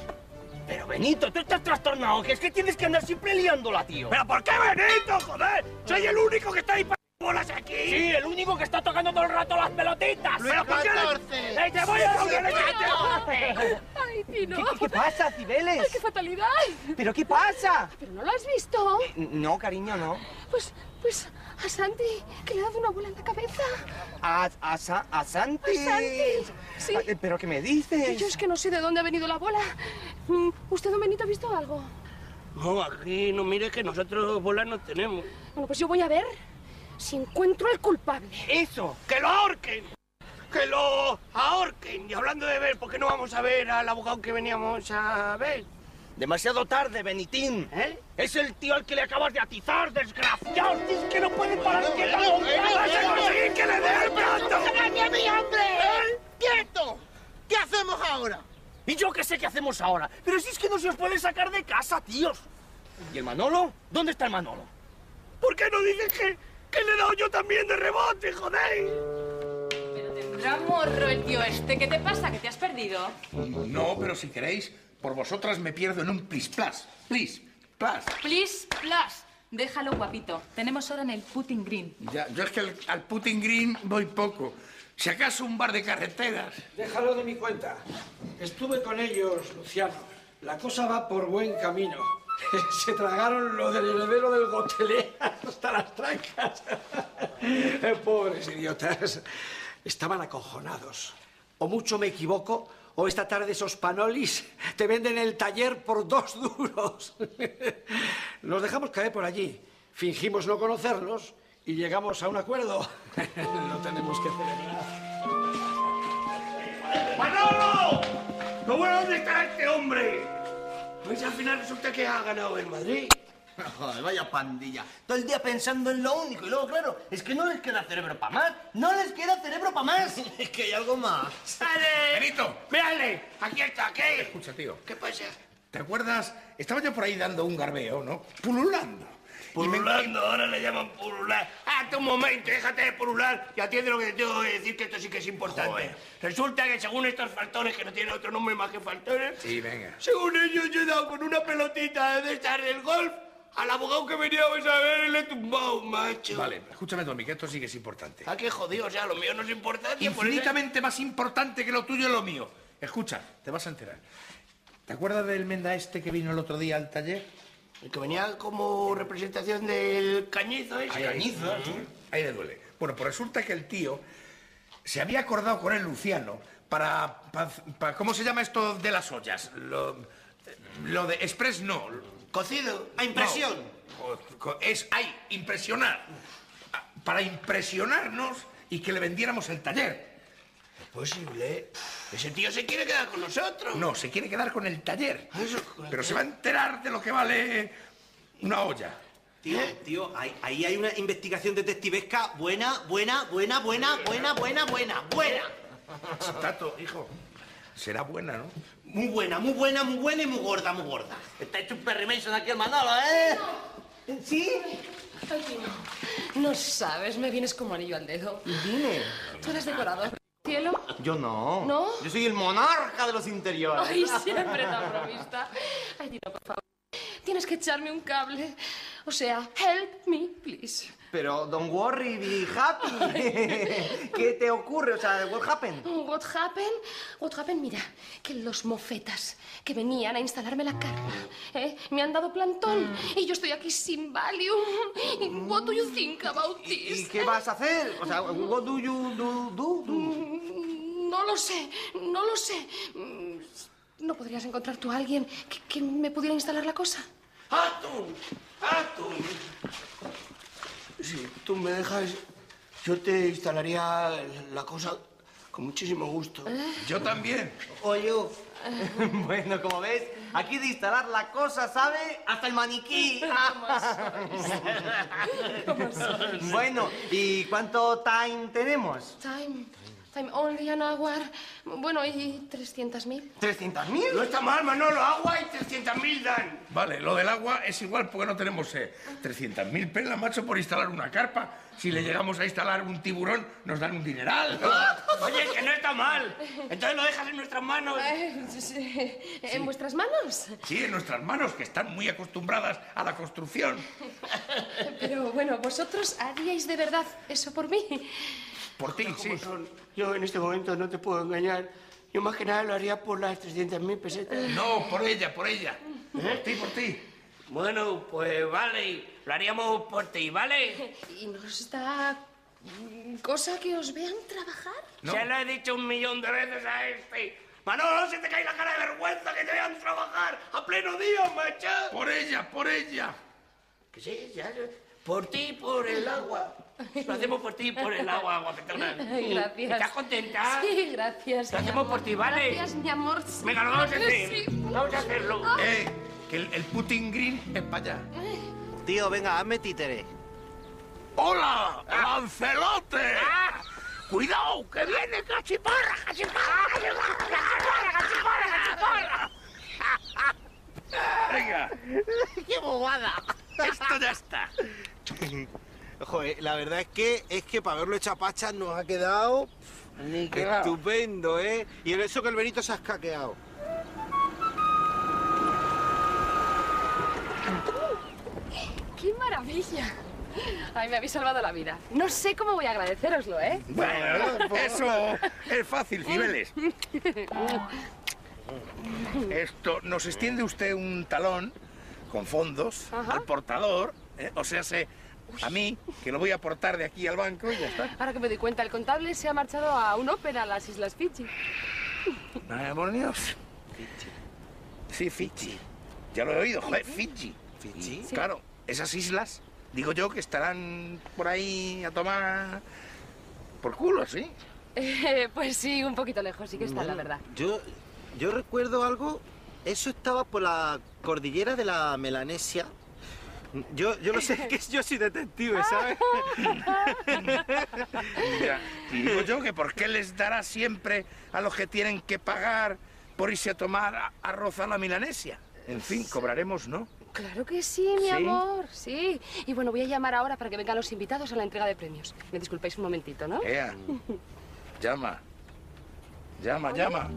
Pero Benito, tú estás trastornado, que es que tienes que andar siempre liándola, tío. ¿Pero por qué Benito, joder? Soy el único que está ahí para bolas aquí. Sí, el único que está tocando todo el rato las pelotitas. ¿Pero por qué? XIV. ¡Ey, te voy a leche! Ay, Tino. ¿Qué, qué- qué pasa, Cibeles? Ay, qué fatalidad. ¿Pero qué pasa? ¿Pero no lo has visto? No, cariño, no. Pues, pues, a Santi, que le ha dado una bola en la cabeza. A, a, Sa- a Santi. A Santi, sí. ¿Pero qué me dices? Yo es que no sé de dónde ha venido la bola. Mm, ¿Usted, don Benito, ha visto algo? No, aquí no mire que nosotros bolas no tenemos. Bueno, pues yo voy a ver si encuentro al culpable. ¡Eso! ¡Que lo ahorquen! ¡Que lo ahorquen! Y hablando de ver, ¿por qué no vamos a ver al abogado que veníamos a ver? Demasiado tarde, Benitín. ¿Eh? Es el tío al que le acabas de atizar, desgraciado. Es que no puede parar Bueno, quieto. bueno, bueno, ¡Vas a conseguir que le dé el plato! ¡Sácame a mí, hombre! ¡Quieto! ¿Qué hacemos ahora? ¿Y yo qué sé qué hacemos ahora? Pero si es que no se os puede sacar de casa, tíos. ¿Y el Manolo? ¿Dónde está el Manolo? ¿Por qué no dices que, que le he dado yo también de rebote, joder? Tendrá morro el tío este. ¿Qué te pasa? ¿Que te has perdido? No, pero si queréis, por vosotras me pierdo en un plis plas. Plis plas. Please, plus. Déjalo, guapito. Tenemos hora en el putting green. Ya, yo es que al, al Putin Green voy poco. Si acaso un bar de carreteras. Déjalo de mi cuenta. Estuve con ellos, Luciano. La cosa va por buen camino. Se tragaron lo del heredero del gotelé hasta las trancas. Pobres idiotas. Estaban acojonados. O mucho me equivoco, o esta tarde esos panolis te venden el taller por dos duros. Nos dejamos caer por allí. Fingimos no conocernos y llegamos a un acuerdo. Lo tenemos que celebrar. ¡Manolo! ¿Cómo bueno, dónde está este hombre? Pues al final resulta que ha ganado en Madrid. Joder, vaya pandilla. Todo el día pensando en lo único. Y luego, claro, es que no les queda cerebro para más. No les queda cerebro para más. Es que hay algo más. ¡Sale! Benito. ¡Mírale! ¡Aquí está! ¿Qué? Escucha, tío. ¿Qué pasa? ¿Te acuerdas? Estaba yo por ahí dando un garbeo, ¿no? Pululando. Pululando, ahora le llaman pulular. Tú un momento, déjate de pulular y atiende lo que te tengo que decir, que esto sí que es importante. Joder. Resulta que según estos faltones, que no tienen otro nombre más que Sí, venga. según ellos yo he dado con una pelotita de estar del golf al abogado que veníamos a ver y le he tumbado, macho. Vale, escúchame, Tommy, que esto sí que es importante. Ah, qué jodido, o sea, lo mío no es importante. eso- Infinitamente más importante que lo tuyo y lo mío. Escucha, te vas a enterar. ¿Te acuerdas del menda este que vino el otro día al taller? El que venía como representación del cañizo ese. Ahí, ahí. Ahí le duele. Bueno, pues resulta que el tío se había acordado con el Luciano para, pa- pa- ¿Cómo se llama esto de las ollas? Lo, lo de express no. Cocido, a impresión. No. Es, hay, impresionar. Para impresionarnos y que le vendiéramos el taller. Es posible. Ese tío se quiere quedar con nosotros. No, se quiere quedar con el taller. Eso, Pero se va a enterar de lo que vale una olla. Tío, tío, ahí, ahí hay una investigación detectivesca buena, buena, buena, buena, buena, buena, buena, buena. Tato, hijo, será buena, ¿no? Muy buena, muy buena, muy buena y muy gorda, muy gorda. Está hecho un Perry Mason aquí el Manolo, ¿eh? ¿Sí? Ay, Tino, no sabes, me vienes como anillo al dedo. Dime. ¿Tú eres decorador? ¿Cielo? Yo no. ¿No? Yo soy el monarca de los interiores. Ay, siempre tan bromista. Ay, Tino, por favor. Tienes que echarme un cable. O sea, help me, please. Pero don't worry, be happy. ¿Qué te ocurre? O sea, what happened? What happened? What happened? Mira, que los mofetas que venían a instalarme la carga ¿eh? me han dado plantón y yo estoy aquí sin Valium. What do you think about ¿Y this? qué vas a hacer? O sea, what do you do? do, do? Mm, No lo sé, no lo sé. Mm, ¿No podrías encontrar tú a alguien que, que me pudiera instalar la cosa? ¡Atún! ¡Atún! Si tú me dejas, yo te instalaría la cosa con muchísimo gusto. Yo también. Oye, bueno, como ves, aquí de instalar la cosa, ¿sabe? Hasta el maniquí. bueno, ¿y cuánto time tenemos? Time, time only an hour. Bueno, y 300.000. ¿300.000? No está mal, Manolo. Agua y 300.000 dan. Vale, lo del agua es igual porque no tenemos eh, 300.000 pelas, macho, por instalar una carpa. Si le llegamos a instalar un tiburón, nos dan un dineral. Oye, que no está mal. Entonces lo dejas en nuestras manos. Eh, sí, ¿En vuestras manos? Sí, en nuestras manos, que están muy acostumbradas a la construcción. Pero bueno, vosotros haríais de verdad eso por mí. Por ti, sí. Son- Yo en este momento no te puedo engañar. Yo más que nada lo haría por las 300.000 pesetas. No, por ella, por ella. Por ti, por ti. Bueno, pues vale, lo haríamos por ti, ¿vale? ¿Y nos da cosa que os vean trabajar? Se lo he dicho un millón de veces a este. Manolo, se te cae la cara de vergüenza que te vean trabajar a pleno día, macho. Por ella, por ella. Que sí, ya, ya. Por ti, por el agua. Lo hacemos por ti, por el agua, guapetona. Ay, gracias. ¿Estás contenta? Sí, gracias. Lo hacemos por ti, ¿vale? Gracias, mi amor. Venga, lo vamos a hacer. sí. Vamos a hacerlo. Eh, que el, el Putin Green es para allá. Tío, venga, hazme títere. ¡Hola! ¡Lancelote! ¡Cuidado! ¡Que viene cachiparra! ¡Cachiparra! ¡Cachiparra! ¡Cachiparra! ¡Cachiparra! ¡Venga! ¡Qué bobada! Esto ya está. Joder, la verdad es que es que para verlo hecho a pachas nos ha quedado estupendo, ¿eh? Y en eso que el Benito se ha escaqueado. ¡Qué maravilla! Ay, me habéis salvado la vida. No sé cómo voy a agradeceroslo, ¿eh? Bueno, eso es fácil, Cibeles. Esto, nos extiende usted un talón con fondos Ajá. al portador, ¿eh? o sea, se, a mí, que lo voy a aportar de aquí al banco y ya está. Ahora que me doy cuenta, el contable se ha marchado a un ópera a las Islas Fiji. Ay, por Dios. Sí, Fiji. Ya lo he oído, joder, Fiji. ¿Fiji? Claro, esas islas, digo yo, que estarán por ahí a tomar por culo, ¿sí? Eh, pues sí, un poquito lejos, sí que está, la verdad. Yo, yo recuerdo algo, eso estaba por la cordillera de la Melanesia. Yo, yo lo sé, que yo soy detective, ¿sabes? Mira, y digo yo que por qué les dará siempre a los que tienen que pagar por irse a tomar a- arroz a la milanesia. En fin, cobraremos, ¿no? Claro que sí, mi ¿Sí? amor, sí. Y bueno, voy a llamar ahora para que vengan los invitados a la entrega de premios. Me disculpéis un momentito, ¿no? Ea, llama. Llama, llama.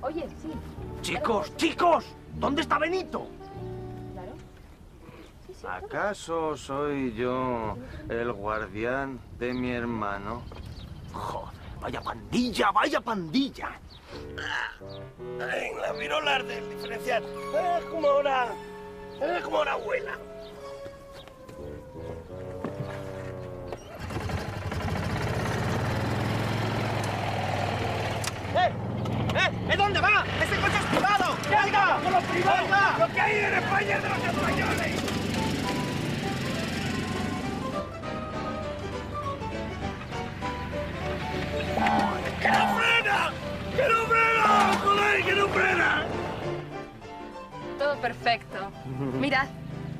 Oye, sí. Chicos, chicos, ¿dónde está Benito? ¿Acaso soy yo el guardián de mi hermano? Joder, vaya pandilla, vaya pandilla. En la virolar del diferencial. Es como ahora. Es como una abuela. ¡Eh! ¡Eh! ¿Eh dónde va? ¡Ese coche es privado! ¡Venga! ¡Con los privados! ¡Venga! ¡Lo que hay en España es de los españoles! ¡Que no frena! ¡Que no frena! ¡Joder, que no frena! Todo perfecto. Mirad,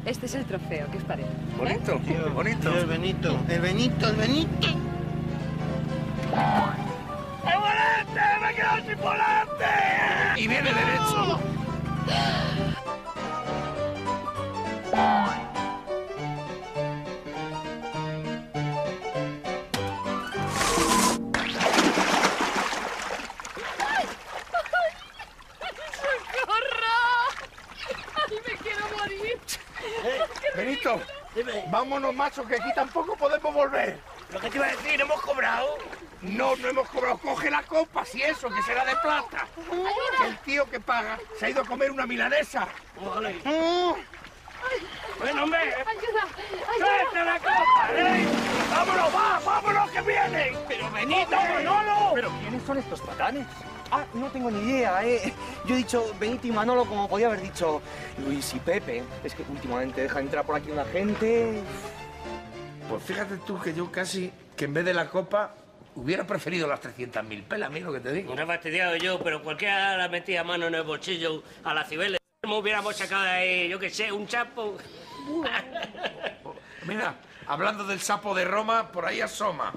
este es el trofeo, ¿qué os parece? Bonito, bonito. El Benito, el Benito, el Benito. ¡El volante! ¡Me he quedado sin volante! Y viene derecho. Vámonos, macho, que aquí tampoco podemos volver. Lo que te iba a decir, hemos cobrado. No, no hemos cobrado. Coge la copa, si eso, que será de plata. Que el tío que paga se ha ido a comer una milanesa. Vale. Mm. Bueno, hombre. ¡Ayuda! ¡Suelta la copa, eh! ¡Vámonos, va! ¡Vámonos, que vienen! ¡Pero Benito, Manolo! ¿Pero son estos patanes? Ah, no tengo ni idea, ¿eh? Yo he dicho Benito y Manolo como podía haber dicho Luis y Pepe. Es que últimamente deja entrar por aquí una gente... Pues fíjate tú que yo casi, que en vez de la copa, hubiera preferido las 300.000 pelas, mira lo que te digo. No he fastidiado yo, pero cualquiera la metía mano en el bolsillo a la Cibeles. Me hubiéramos sacado de ahí, yo qué sé, un chapo. Mira, hablando del sapo de Roma, por ahí asoma.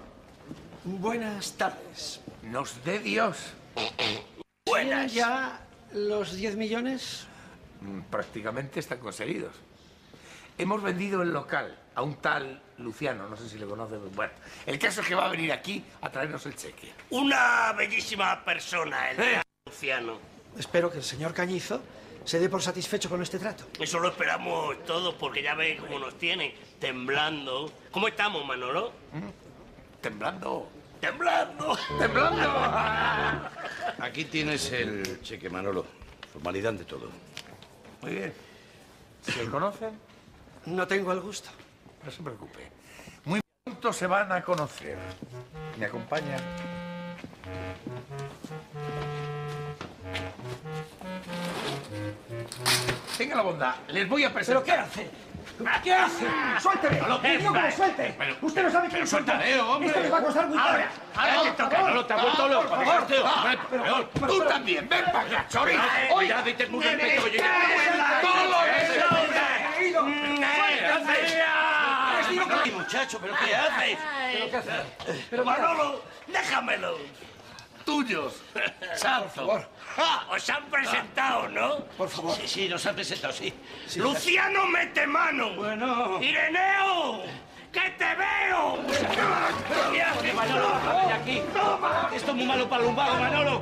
Buenas tardes. Nos dé Dios. ¿Tienen ya los 10 millones? Mm, Prácticamente están conseguidos. Hemos vendido el local a un tal Luciano, no sé si le conoces. Bueno, el caso es que va a venir aquí a traernos el cheque. Una bellísima persona, el Eh. Luciano. Espero que el señor Cañizo se dé por satisfecho con este trato. Eso lo esperamos todos porque ya veis cómo nos tienen, temblando. ¿Cómo estamos, Manolo? Temblando. Temblando. ¡Temblando! Aquí tienes el cheque, Manolo. Formalidad ante todo. Muy bien. ¿Se conocen? No tengo el gusto. No se preocupe. Muy pronto se van a conocer. ¿Me acompañan? Tenga la bondad, les voy a presentar. ¿Pero qué hace? ¿Qué hace? ¡Suélteme! No lo ¡Le digo que me suelte! Pero- Usted no sabe qué pero es suéltale, hombre. Esto le va a costar muy caro. Ahora, ahora te toca. No te ha vuelto loco. Por favor, tío. Tú también, ven para acá, chorizo. Oye, Cuidado y ten mucho respeto, oye. todo eso. Ay, muchacho, ¿pero qué haces? ¿Pero qué hace? Pero Manolo, déjamelo tuyos. Por favor. Os han presentado, ¿no? Por favor. Sí, sí, nos han presentado, ¡Luciano mete mano! Bueno. ¡Ireneo! ¡Que te veo! Manolo, aquí. Esto es muy malo para el lumbago, Manolo.